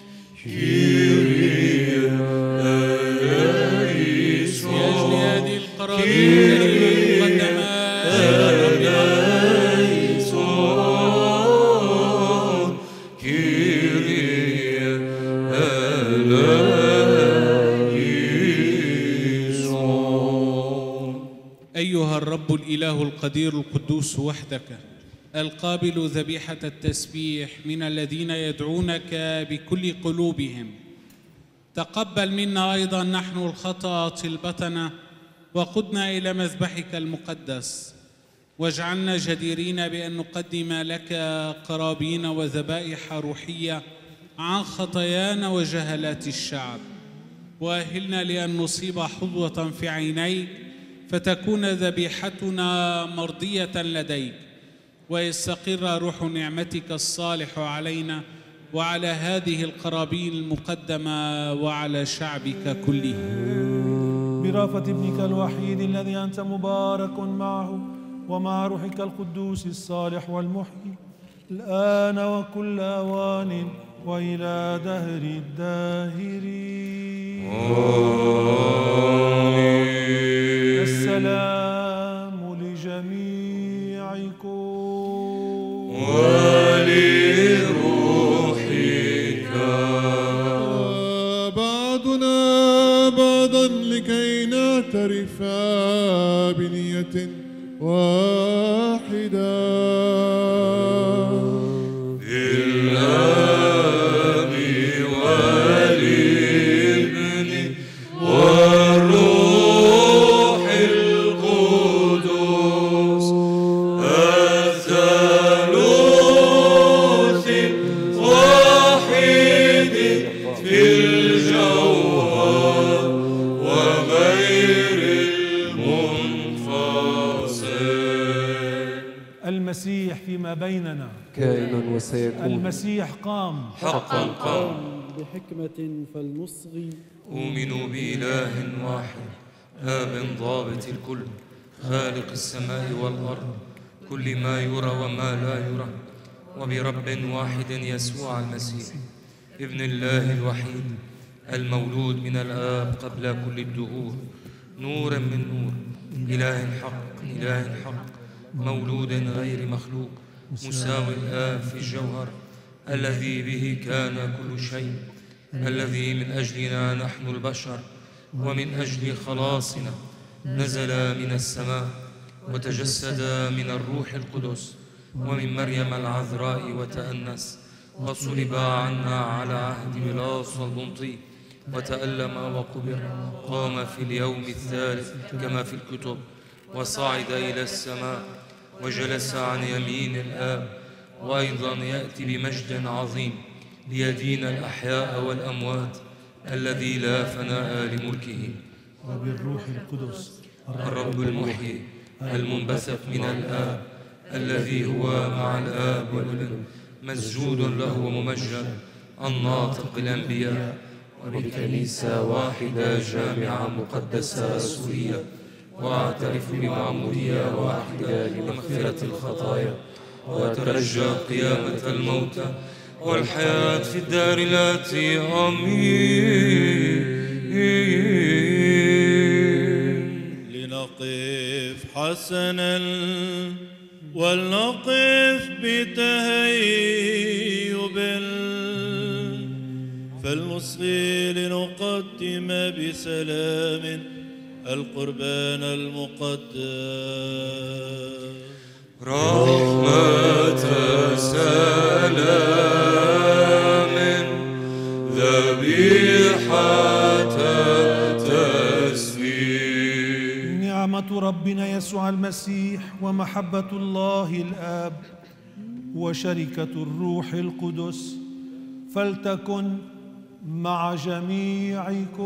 لأجل هذه القرابين الرب الإله القدير القدوس وحدك. القابل ذبيحة التسبيح من الذين يدعونك بكل قلوبهم. تقبل منا أيضا نحن الخطأ طلبتنا وقدنا إلى مذبحك المقدس. واجعلنا جديرين بأن نقدم لك قرابين وذبائح روحية عن خطايانا وجهلات الشعب. وأهلنا لأن نصيب حظوة في عينيك فتكون ذبيحتنا مرضية لديك. ويستقر روح نعمتك الصالح علينا وعلى هذه القرابين المقدمة وعلى شعبك كله. برافة ابنك الوحيد الذي أنت مبارك معه ومع روحك القدوس الصالح والمحيي. الآن وكل أوان وإلى دهر الداهرين. السلام لجميعكم بعضنا بعضا لكي نعترف بنية. واحدة وسيكون المسيح قام. حقا قام. بحكمة فلنصغي أؤمن بإله واحد آمن ضابط الكل خالق السماء والأرض كل ما يرى وما لا يرى وبرب واحد يسوع المسيح ابن الله الوحيد المولود من الآب قبل كل الدهور نورا من نور إله حق إله حق مولود غير مخلوق الآب في الجوهر الذي به كان كل شيء الذي من أجلنا نحن البشر ومن أجل خلاصنا نزل من السماء وتجسد من الروح القدس ومن مريم العذراء وتأنس وصلب عنا على عهد بلاس البنطي وتألم وقبر قام في اليوم الثالث كما في الكتب وصعد إلى السماء وجلس عن يمين الآب وأيضا يأتي بمجد عظيم ليدين الأحياء والأموات الذي لا فناء لملكه. وبالروح القدس الرب المحيي المنبثق من الآب الذي هو مع الآب والابن مسجود له وممجد الناطق الأنبياء وبكنيسة واحدة جامعة مقدسة رسولية. وأعترف بمعمودية واحدة لمغفرة الخطايا وأترجى قيامة الموتى والحياة في الدار التي آمين. لنقف حسنا ولنقف بتهيب فالمصغي لنقدم بسلام القربان المقدس رحمة سلام ذبيحة تسليم. نعمة ربنا يسوع المسيح ومحبة الله الآب وشركة الروح القدس فلتكن مع جميعكم.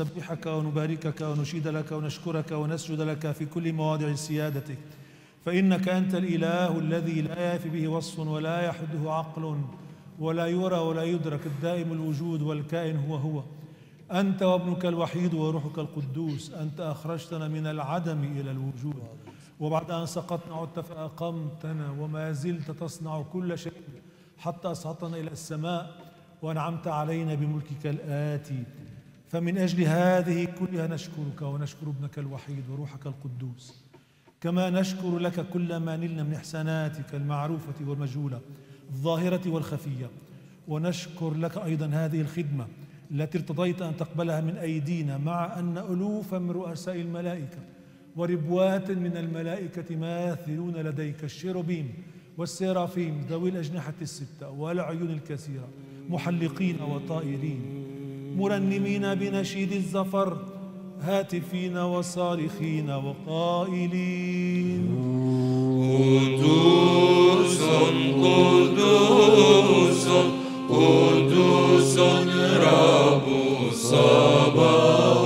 نسبحك ونباركك ونشيد لك ونشكرك ونسجد لك في كل مواضع سيادتك. فإنك أنت الإله الذي لا يافي به وصف ولا يحده عقل ولا يرى ولا يدرك الدائم الوجود والكائن هو هو. أنت وابنك الوحيد وروحك القدوس. أنت أخرجتنا من العدم إلى الوجود. وبعد أن سقطنا عدت فأقمتنا وما زلت تصنع كل شيء حتى أصعدتنا إلى السماء وأنعمت علينا بملكك الآتي. فمن أجل هذه كلها نشكرك ونشكر ابنك الوحيد وروحك القدوس. كما نشكر لك كل ما نلنا من إحساناتك المعروفة والمجهولة الظاهرة والخفية. ونشكر لك أيضا هذه الخدمة التي ارتضيت أن تقبلها من أيدينا مع أن ألوفا من رؤساء الملائكة وربوات من الملائكة ماثلون لديك الشيروبيم والسيرافيم ذوي الأجنحة الستة والعيون الكثيرة محلقين وطائرين. مرنمين بنشيد الزفر هاتفين وصارخين وقائلين. قدوس قدوس قدوس رب الصباح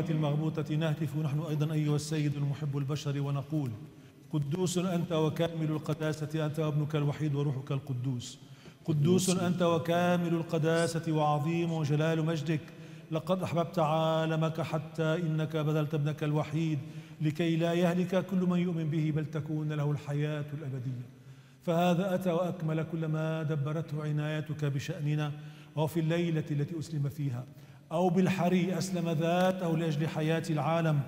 القوات المغبوطة نهتف نحن أيضا أيها السيد المحب البشر ونقول قدوس أنت وكامل القداسة أنت وابنك الوحيد وروحك القدوس. قدوس أنت وكامل القداسة وعظيم جلال مجدك. لقد أحببت عالمك حتى إنك بذلت ابنك الوحيد لكي لا يهلك كل من يؤمن به بل تكون له الحياة الأبدية. فهذا أتى وأكمل كل ما دبرته عنايتك بشأننا وفي الليلة التي أسلم فيها. أو بالحري أسلم ذاته لأجل حياة العالم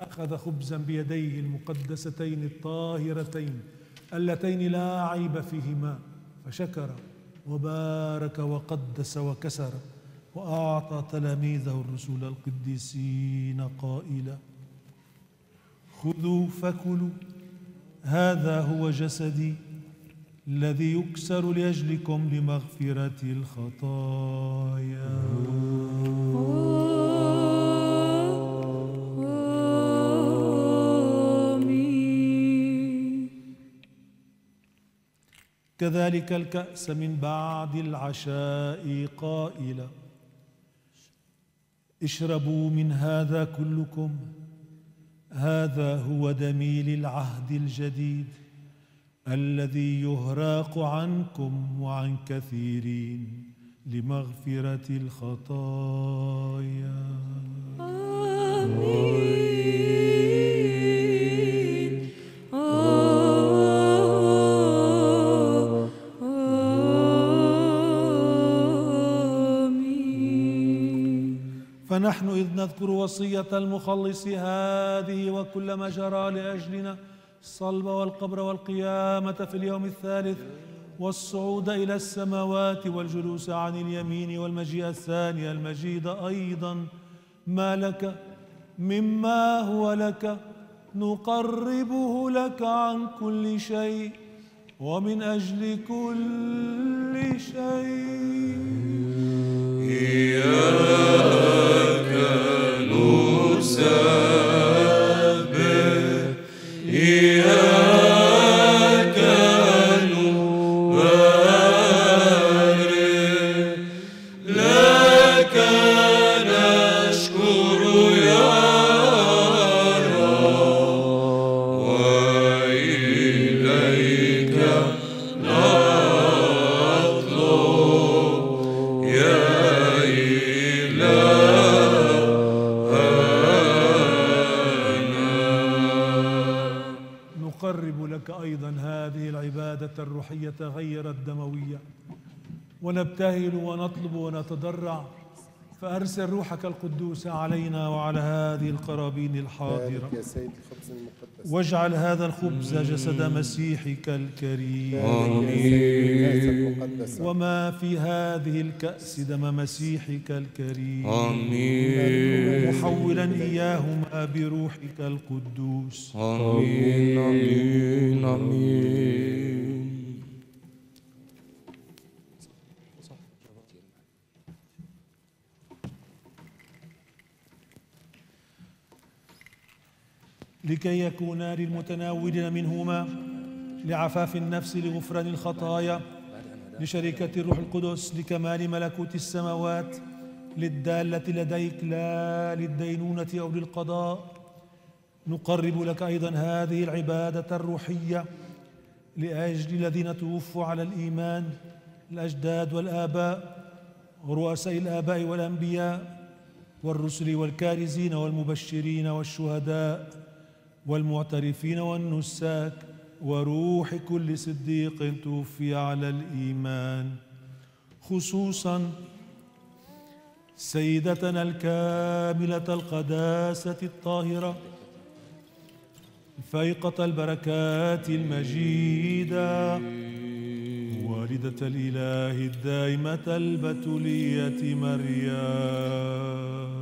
أخذ خبزا بيديه المقدستين الطاهرتين اللتين لا عيب فيهما فشكر وبارك وقدس وكسر وأعطى تلاميذه الرسل القديسين قائلا خذوا فكلوا هذا هو جسدي الذي يكسر لأجلكم لمغفرة الخطايا. كذلك الكأس من بعد العشاء قائلا. اشربوا من هذا كلكم. هذا هو دمي للعهد الجديد الذي يهراق عنكم وعن كثيرين لمغفرة الخطايا. آمين. فنحن إذ نذكر وصية المخلص هذه وكل ما جرى لأجلنا الصلب والقبر والقيامة في اليوم الثالث والصعود إلى السماوات والجلوس عن اليمين والمجيء الثاني المجيد أيضا ما لك مما هو لك نقربه لك عن كل شيء ومن أجل كل شيء. إياك نسبح. إياك الروحيه غير الدموية. ونبتهل ونطلب ونتضرع. فأرسل روحك القدوس علينا وعلى هذه القرابين الحاضرة. بارك يا سيد الخبز المقدس. واجعل هذا الخبز جسد مسيحك الكريم. المقدسة وما في هذه الكأس دم مسيحك الكريم. آمين. محولا إياهما بروحك القدوس. آمين. آمين. آمين. لكي يكونا للمتناولين منهما لعفاف النفس لغفران الخطايا لشركة الروح القدس لكمال ملكوت السماوات للدالة لديك لا للدينونة أو للقضاء. نقرب لك أيضا هذه العبادة الروحية لأجل الذين توفوا على الإيمان الأجداد والآباء ورؤساء الآباء والأنبياء والرسل والكارزين والمبشرين والشهداء. والمعترفين والنساك وروح كل صديق توفي على الإيمان. خصوصا سيدتنا الكاملة القداسة الطاهرة فيقة البركات المجيدة والدة الإله الدائمة البتولية مريم.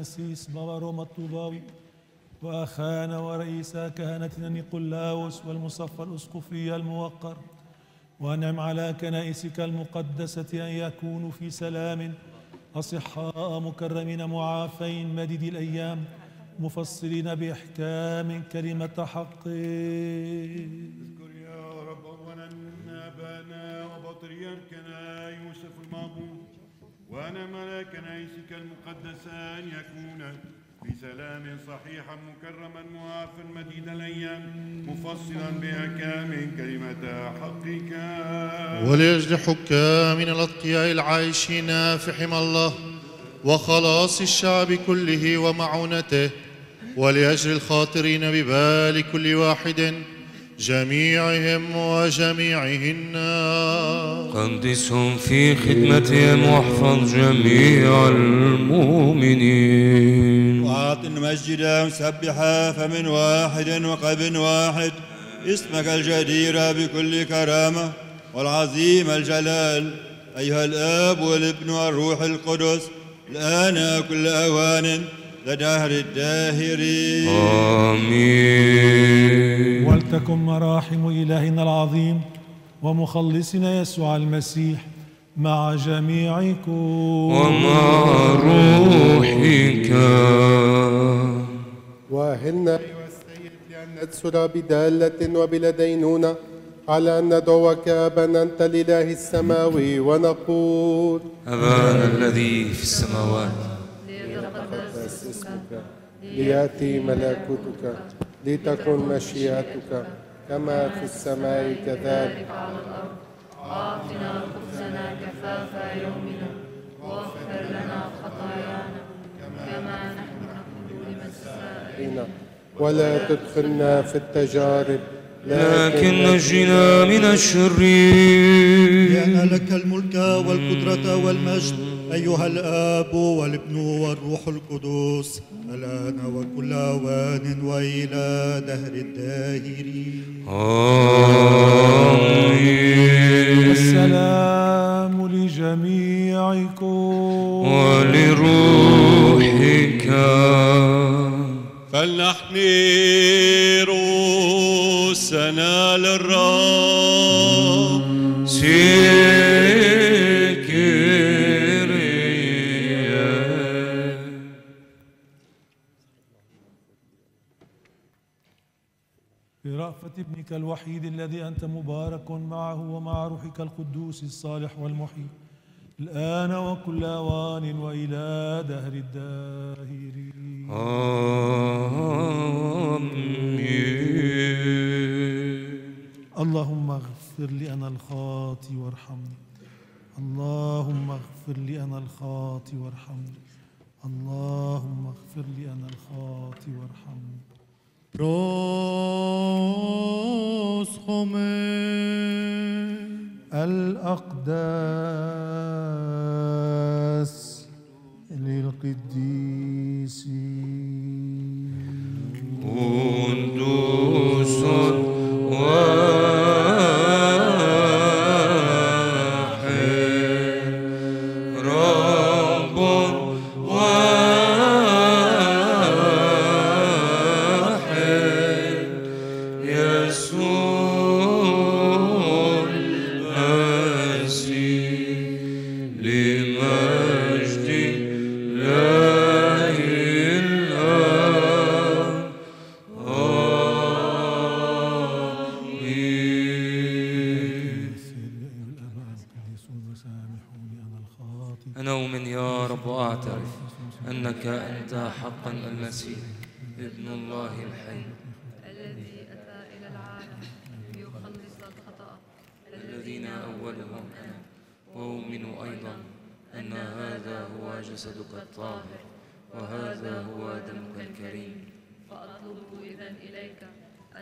فرانسيس بابا روما الطوباوي وأخانا ورئيس كهنتنا نيقولاوس والمصفى الأسقفي الموقر وأنعم على كنائسك المقدسة أن يكونوا في سلام أصحاء مكرمين معافين مديد الأيام مفصلين بإحكام كلمة حق. كنائسك المقدسه ان يكون في سلام صحيحا مكرما معافا مديد الأيام مفصلا بأحكام كلمة حقك. ولأجل حكامنا الأتقياء العايشين في حمى الله وخلاص الشعب كله ومعونته ولأجل الخاطرين ببال كل واحد جميعهم وجميعهن. قدسهم في خدمتهم واحفظ جميع المؤمنين. وأعط مجدا مسبحا فمن واحد وقلب واحد. اسمك الجدير بكل كرامة والعظيم الجلال. أيها الآب والابن والروح القدس الآن كل أوان لدهر الداهرين آمين. ولتكن مراحم إلهنا العظيم ومخلصنا يسوع المسيح مع جميعكم. ومع روحك. وأهلنا أيها السيد لأن ندسر بدالة وبلا دينونة على أن ندعوك أبا أنت الإله السماوي ونقول. أبانا الذي في السماوات. اسمك ليأتي ملكوتك لتكن مشيئتك كما في السماء كذلك. على الأرض. أعطنا خبزنا كفاف يومنا واغفر لنا خطايانا كما نحن نغفر لمن ولا تدخلنا في التجارب لكن نجنا من الشرير لأن لك الملك والقدرة والمجد. أيها الآب والابن والروح القدس الآن وكل أوان وإلى دهر الداهرين. آمين. السلام لجميعكم. ولروحك. فلنحني رؤوسنا للرب برأفة ابنك الوحيد الذي أنت مبارك معه ومع روحك القدوس الصالح والمحيي الآن وكل أوان وإلى دهر الداهرين. آمين. اللهم اغفر لي أنا الخاطي وارحمني. اللهم اغفر لي أنا الخاطي وارحمني. اللهم اغفر لي أنا الخاطي وارحمني. الأقداس للقديسين قدوس واحد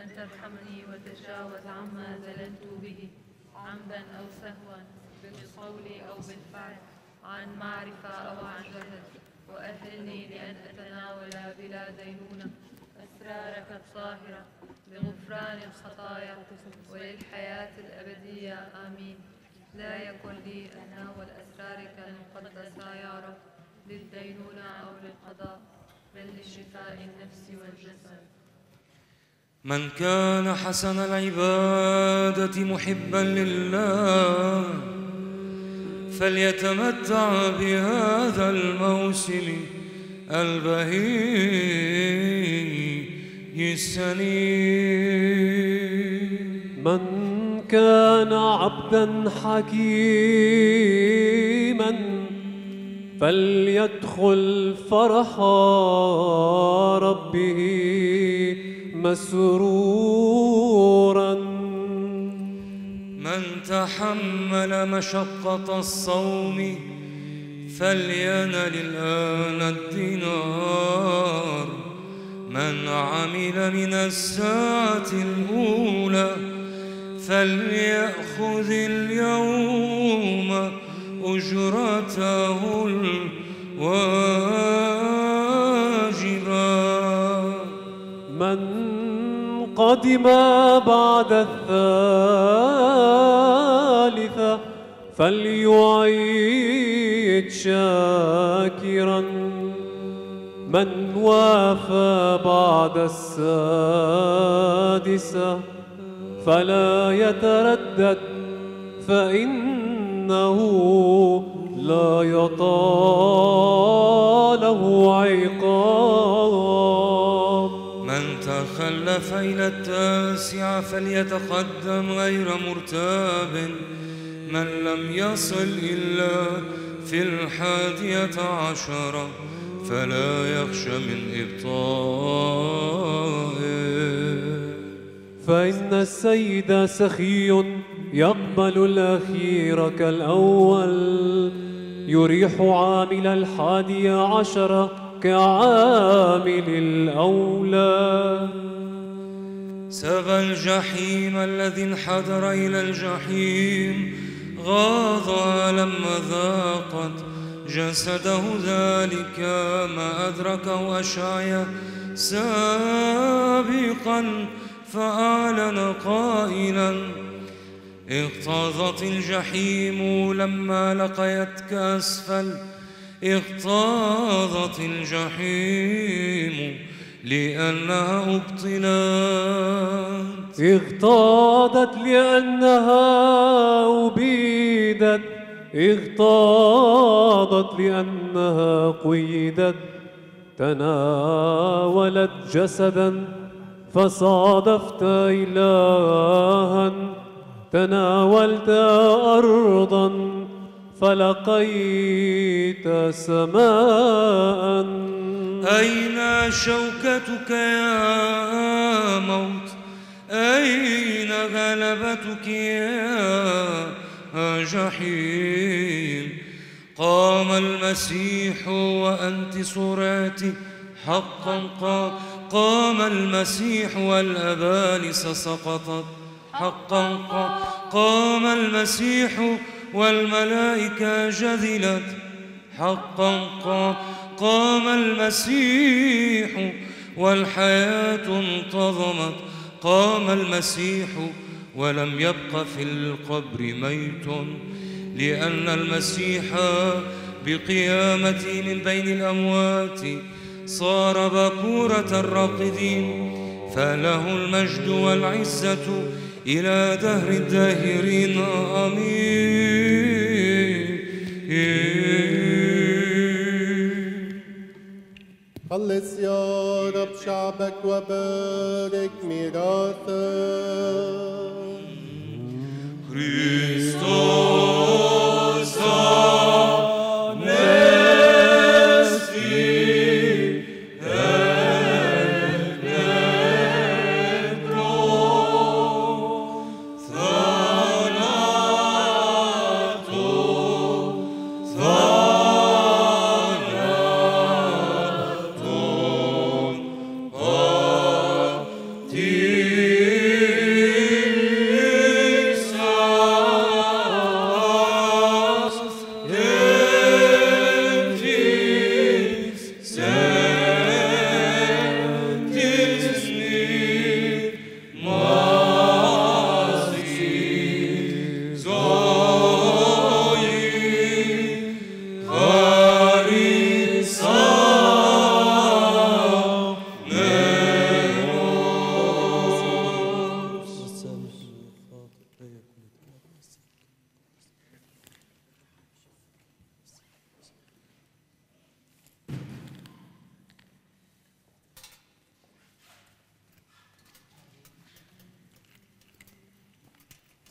أن ترحمني وتجاوز عما زللت به عمدا أو سهوا بالقول أو بالفعل عن معرفة أو عن جهل. وأهلني لأن أتناول بلا دينونة أسرارك الطاهرة لغفران الخطايا وللحياة الأبدية. آمين. لا يكن لي أتناول أسرارك المقدسة يا رب للدينونة أو للقضاء بل لشفاء النفس والجسد. من كان حسن العبادة محبا لله فليتمتع بهذا الموسم البهي السنين من كان عبدا حكيما فليدخل فرح ربه مسرورا. من تحمل مشقة الصوم فلينل الآن الدينار. من عمل من الساعة الأولى فليأخذ اليوم أجرته الواجبة. من قدم بعد الثالثة فليعيد شاكرا. من وافى بعد السادسة فلا يتردد فإنه لا يطاله عقاب تخلف إلى التاسعة فليتقدم غير مرتاب. من لم يصل إلا في الحادية عشرة فلا يخشى من إبطائه. فإن السيد سخي يقبل الأخير كالأول يريح عامل الحادي عشر كعامل الأولى. سبى الجحيم الذي انحدر إلى الجحيم غاض لما ذاقت جسده ذلك ما أدركه أشعيا سابقا فأعلن قائلا اغتاظت الجحيم لما لقيتك أسفل اغتاظت الجحيم لأنها أبطلت. اغتاضت لأنها أبيدت. اغتاضت لأنها قيدت. تناولت جسدا فصادفت إلها. تناولت أرضا فلقيت سماء. أين شوكتك يا موت؟ أين غلبتك يا جحيم؟ قام المسيح وأنت صرعت حقا قام قام المسيح والأبالس سقطت حقا قام قام المسيح والملائكة جذلت. حقا قام قام المسيح والحياة انتظمت. قام المسيح ولم يبق في القبر ميت لأن المسيح بقيامته من بين الأموات صار بكورة الراقدين فله المجد والعزة إلى دهر الداهرين. آمين. Alessio Rabshabek Waburik Mirathe Christos. Christos.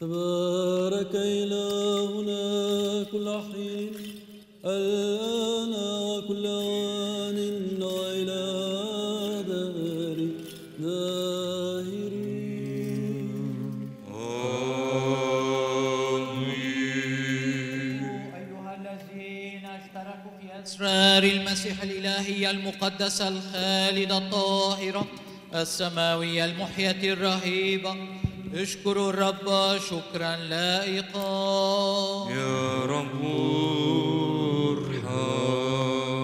تبارك إلهنا كل حين الآن وكل آن وإلى دار داهرين أيها الذين اشتركوا في أسرار المسيح الإلهية المقدسة الخالدة الطاهرة السماوية المحية الرهيبة اشكروا الرب شكرا لائقا. يا رب ارحم.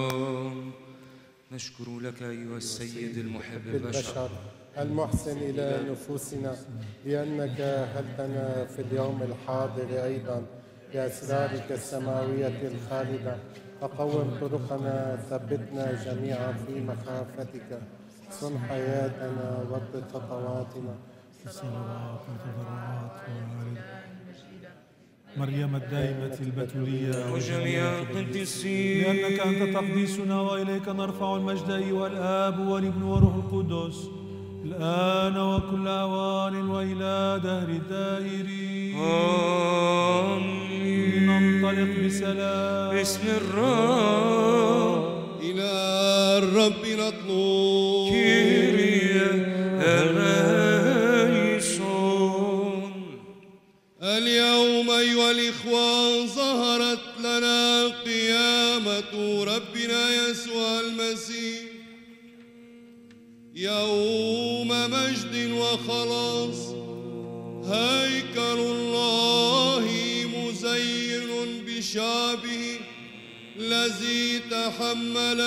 نشكر لك أيها السيد المحب البشر. البشر المحسن إلى نفوسنا لأنك هلتنا في اليوم الحاضر أيضا بأسرارك السماوية الخالدة. فقوم طرقنا ثبتنا جميعا في مخافتك. صن حياتنا وطد خطواتنا. الصلوات والتضرعات والمعارض مريم الدائمة البتولية وجميع القديسين. لأنك أنت تقديسنا وإليك نرفع المجد أيها الآب والابن والروح القدس. الآن وكل أوان وإلى دهر الدائرين. آمين. ننطلق بسلام. باسم الرب. إلى الرب نطلب. يوم مجد وخلاص. هيكل الله مزين بشعبه الذي تحمل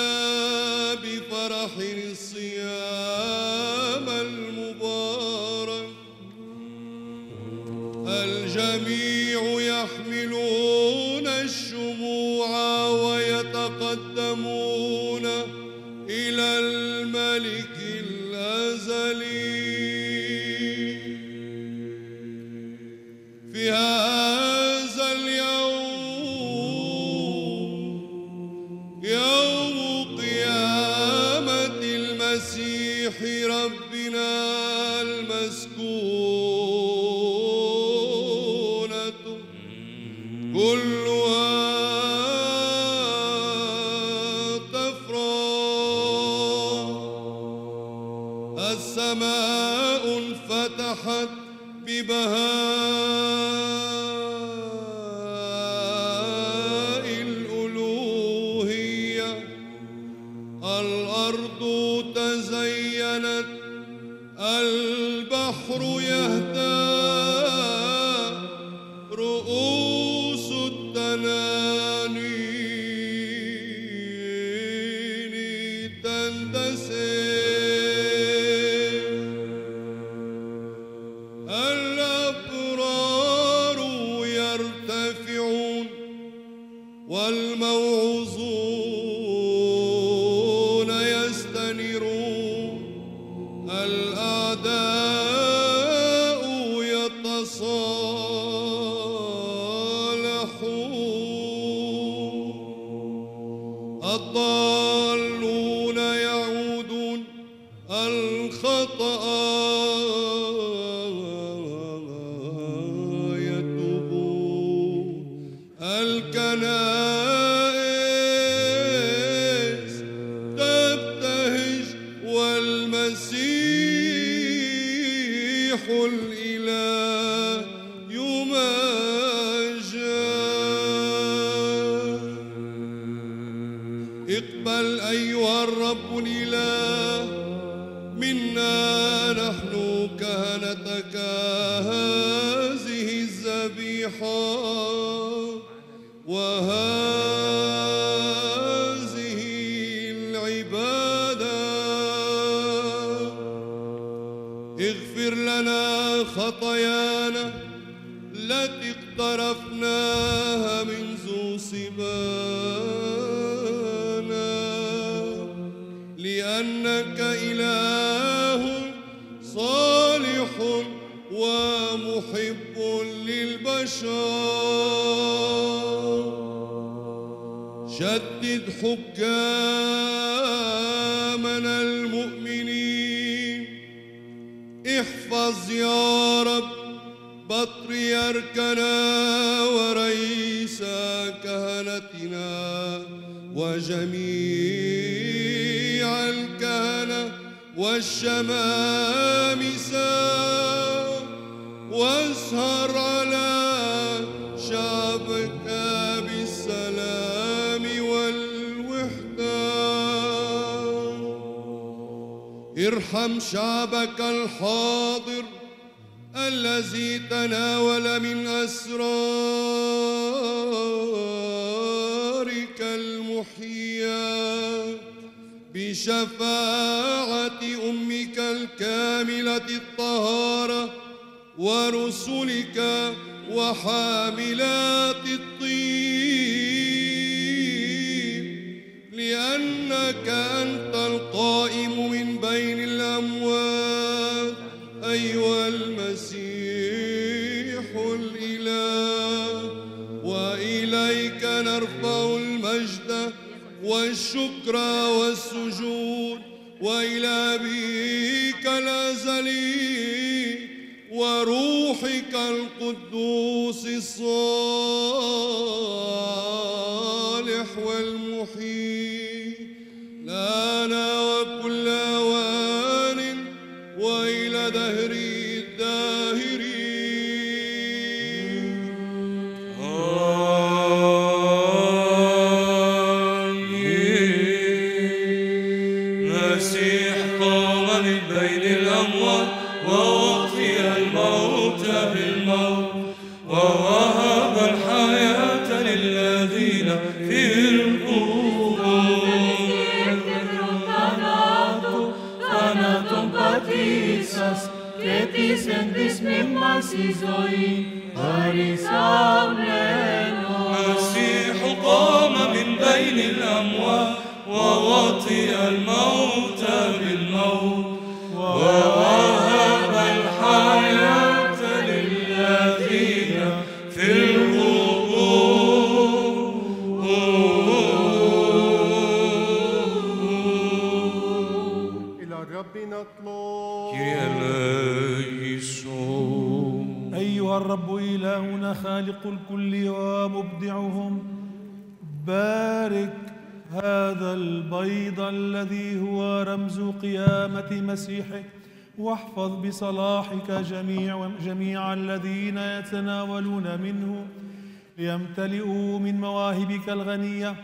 بفرح الصيام المبارك. الجميع يحملون الشموع ويتقدمون رمز قيامة مسيحك واحفظ بصلاحك جميع جميع الذين يتناولون منه ليمتلئوا من مواهبك الغنية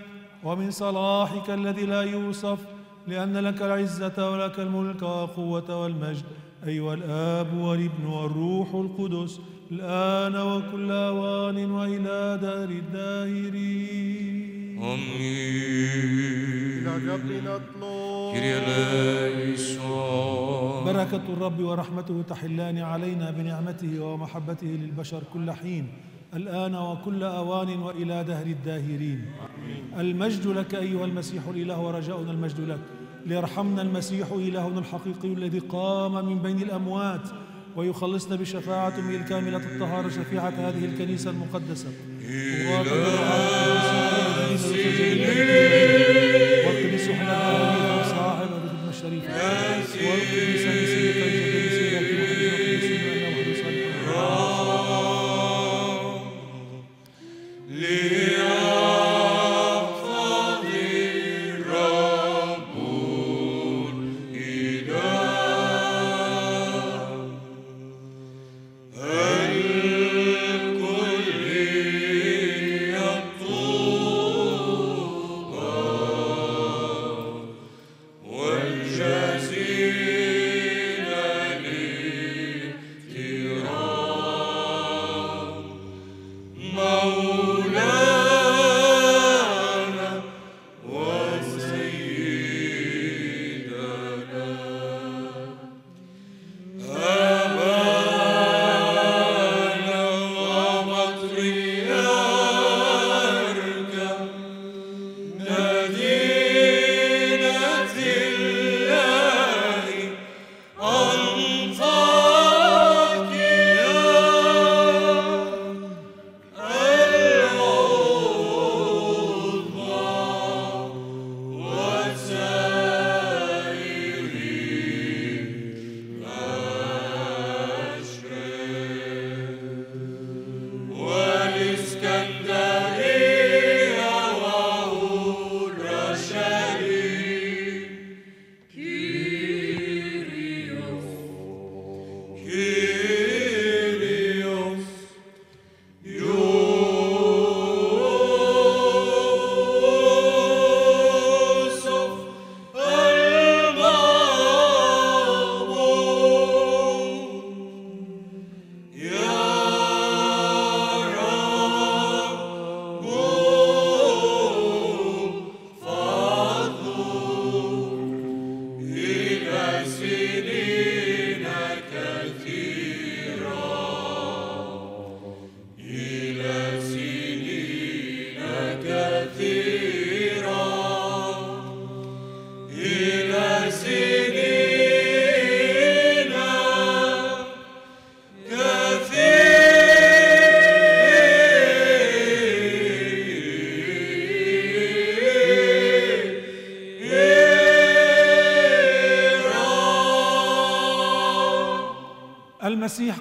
ومن صلاحك الذي لا يوصف لأن لك العزة ولك الملك والقوة والمجد. أيها الآب والابن والروح القدس الآن وكل أوان وإلى دار إلى بركة الرب ورحمته تحلان علينا بنعمته ومحبته للبشر كل حين الآن وكل أوان وإلى دهر الداهرين. المجد لك أيها المسيح الإله ورجاؤنا المجد لك. ليرحمنا المسيح إلهنا الحقيقي الذي قام من بين الأموات ويخلصنا بشفاعته الكاملة الطهارة شفيعة هذه الكنيسة المقدسة. Amen.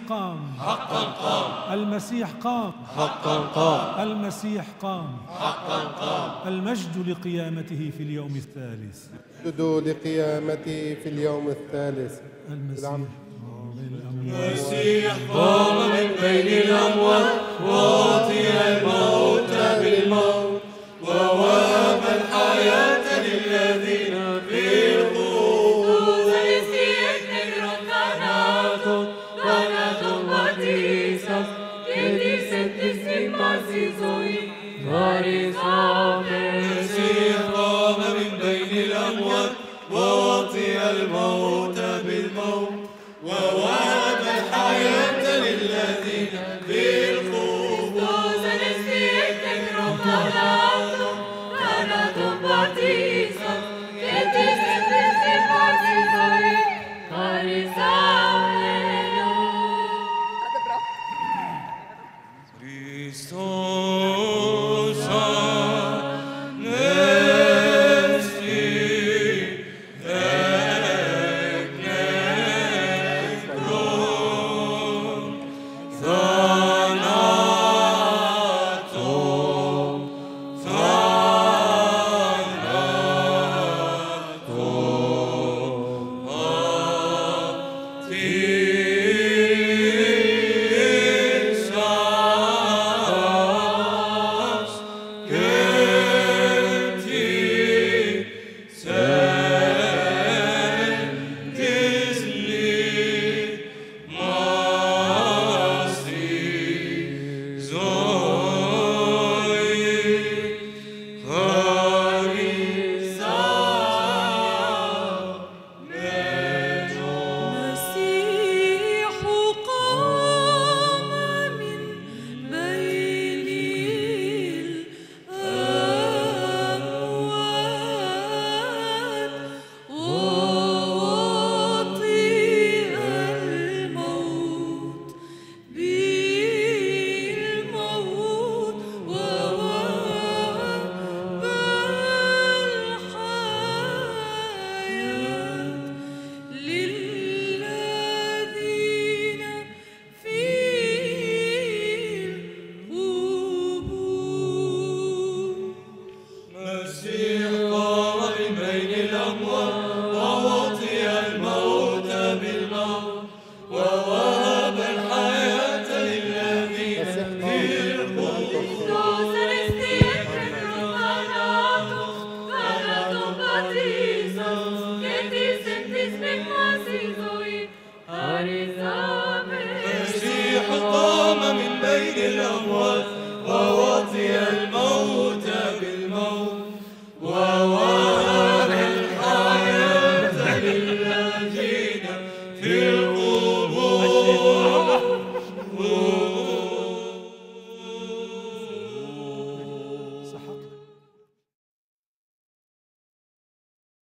قام. حقا قام. المسيح قام. حقا قام. المسيح قام. حقا قام. المجد لقيامته في اليوم الثالث. اسجدوا لقيامته في اليوم الثالث. المسيح المسيح قام من بين الأموات وأعطي الموت بالموت ووهب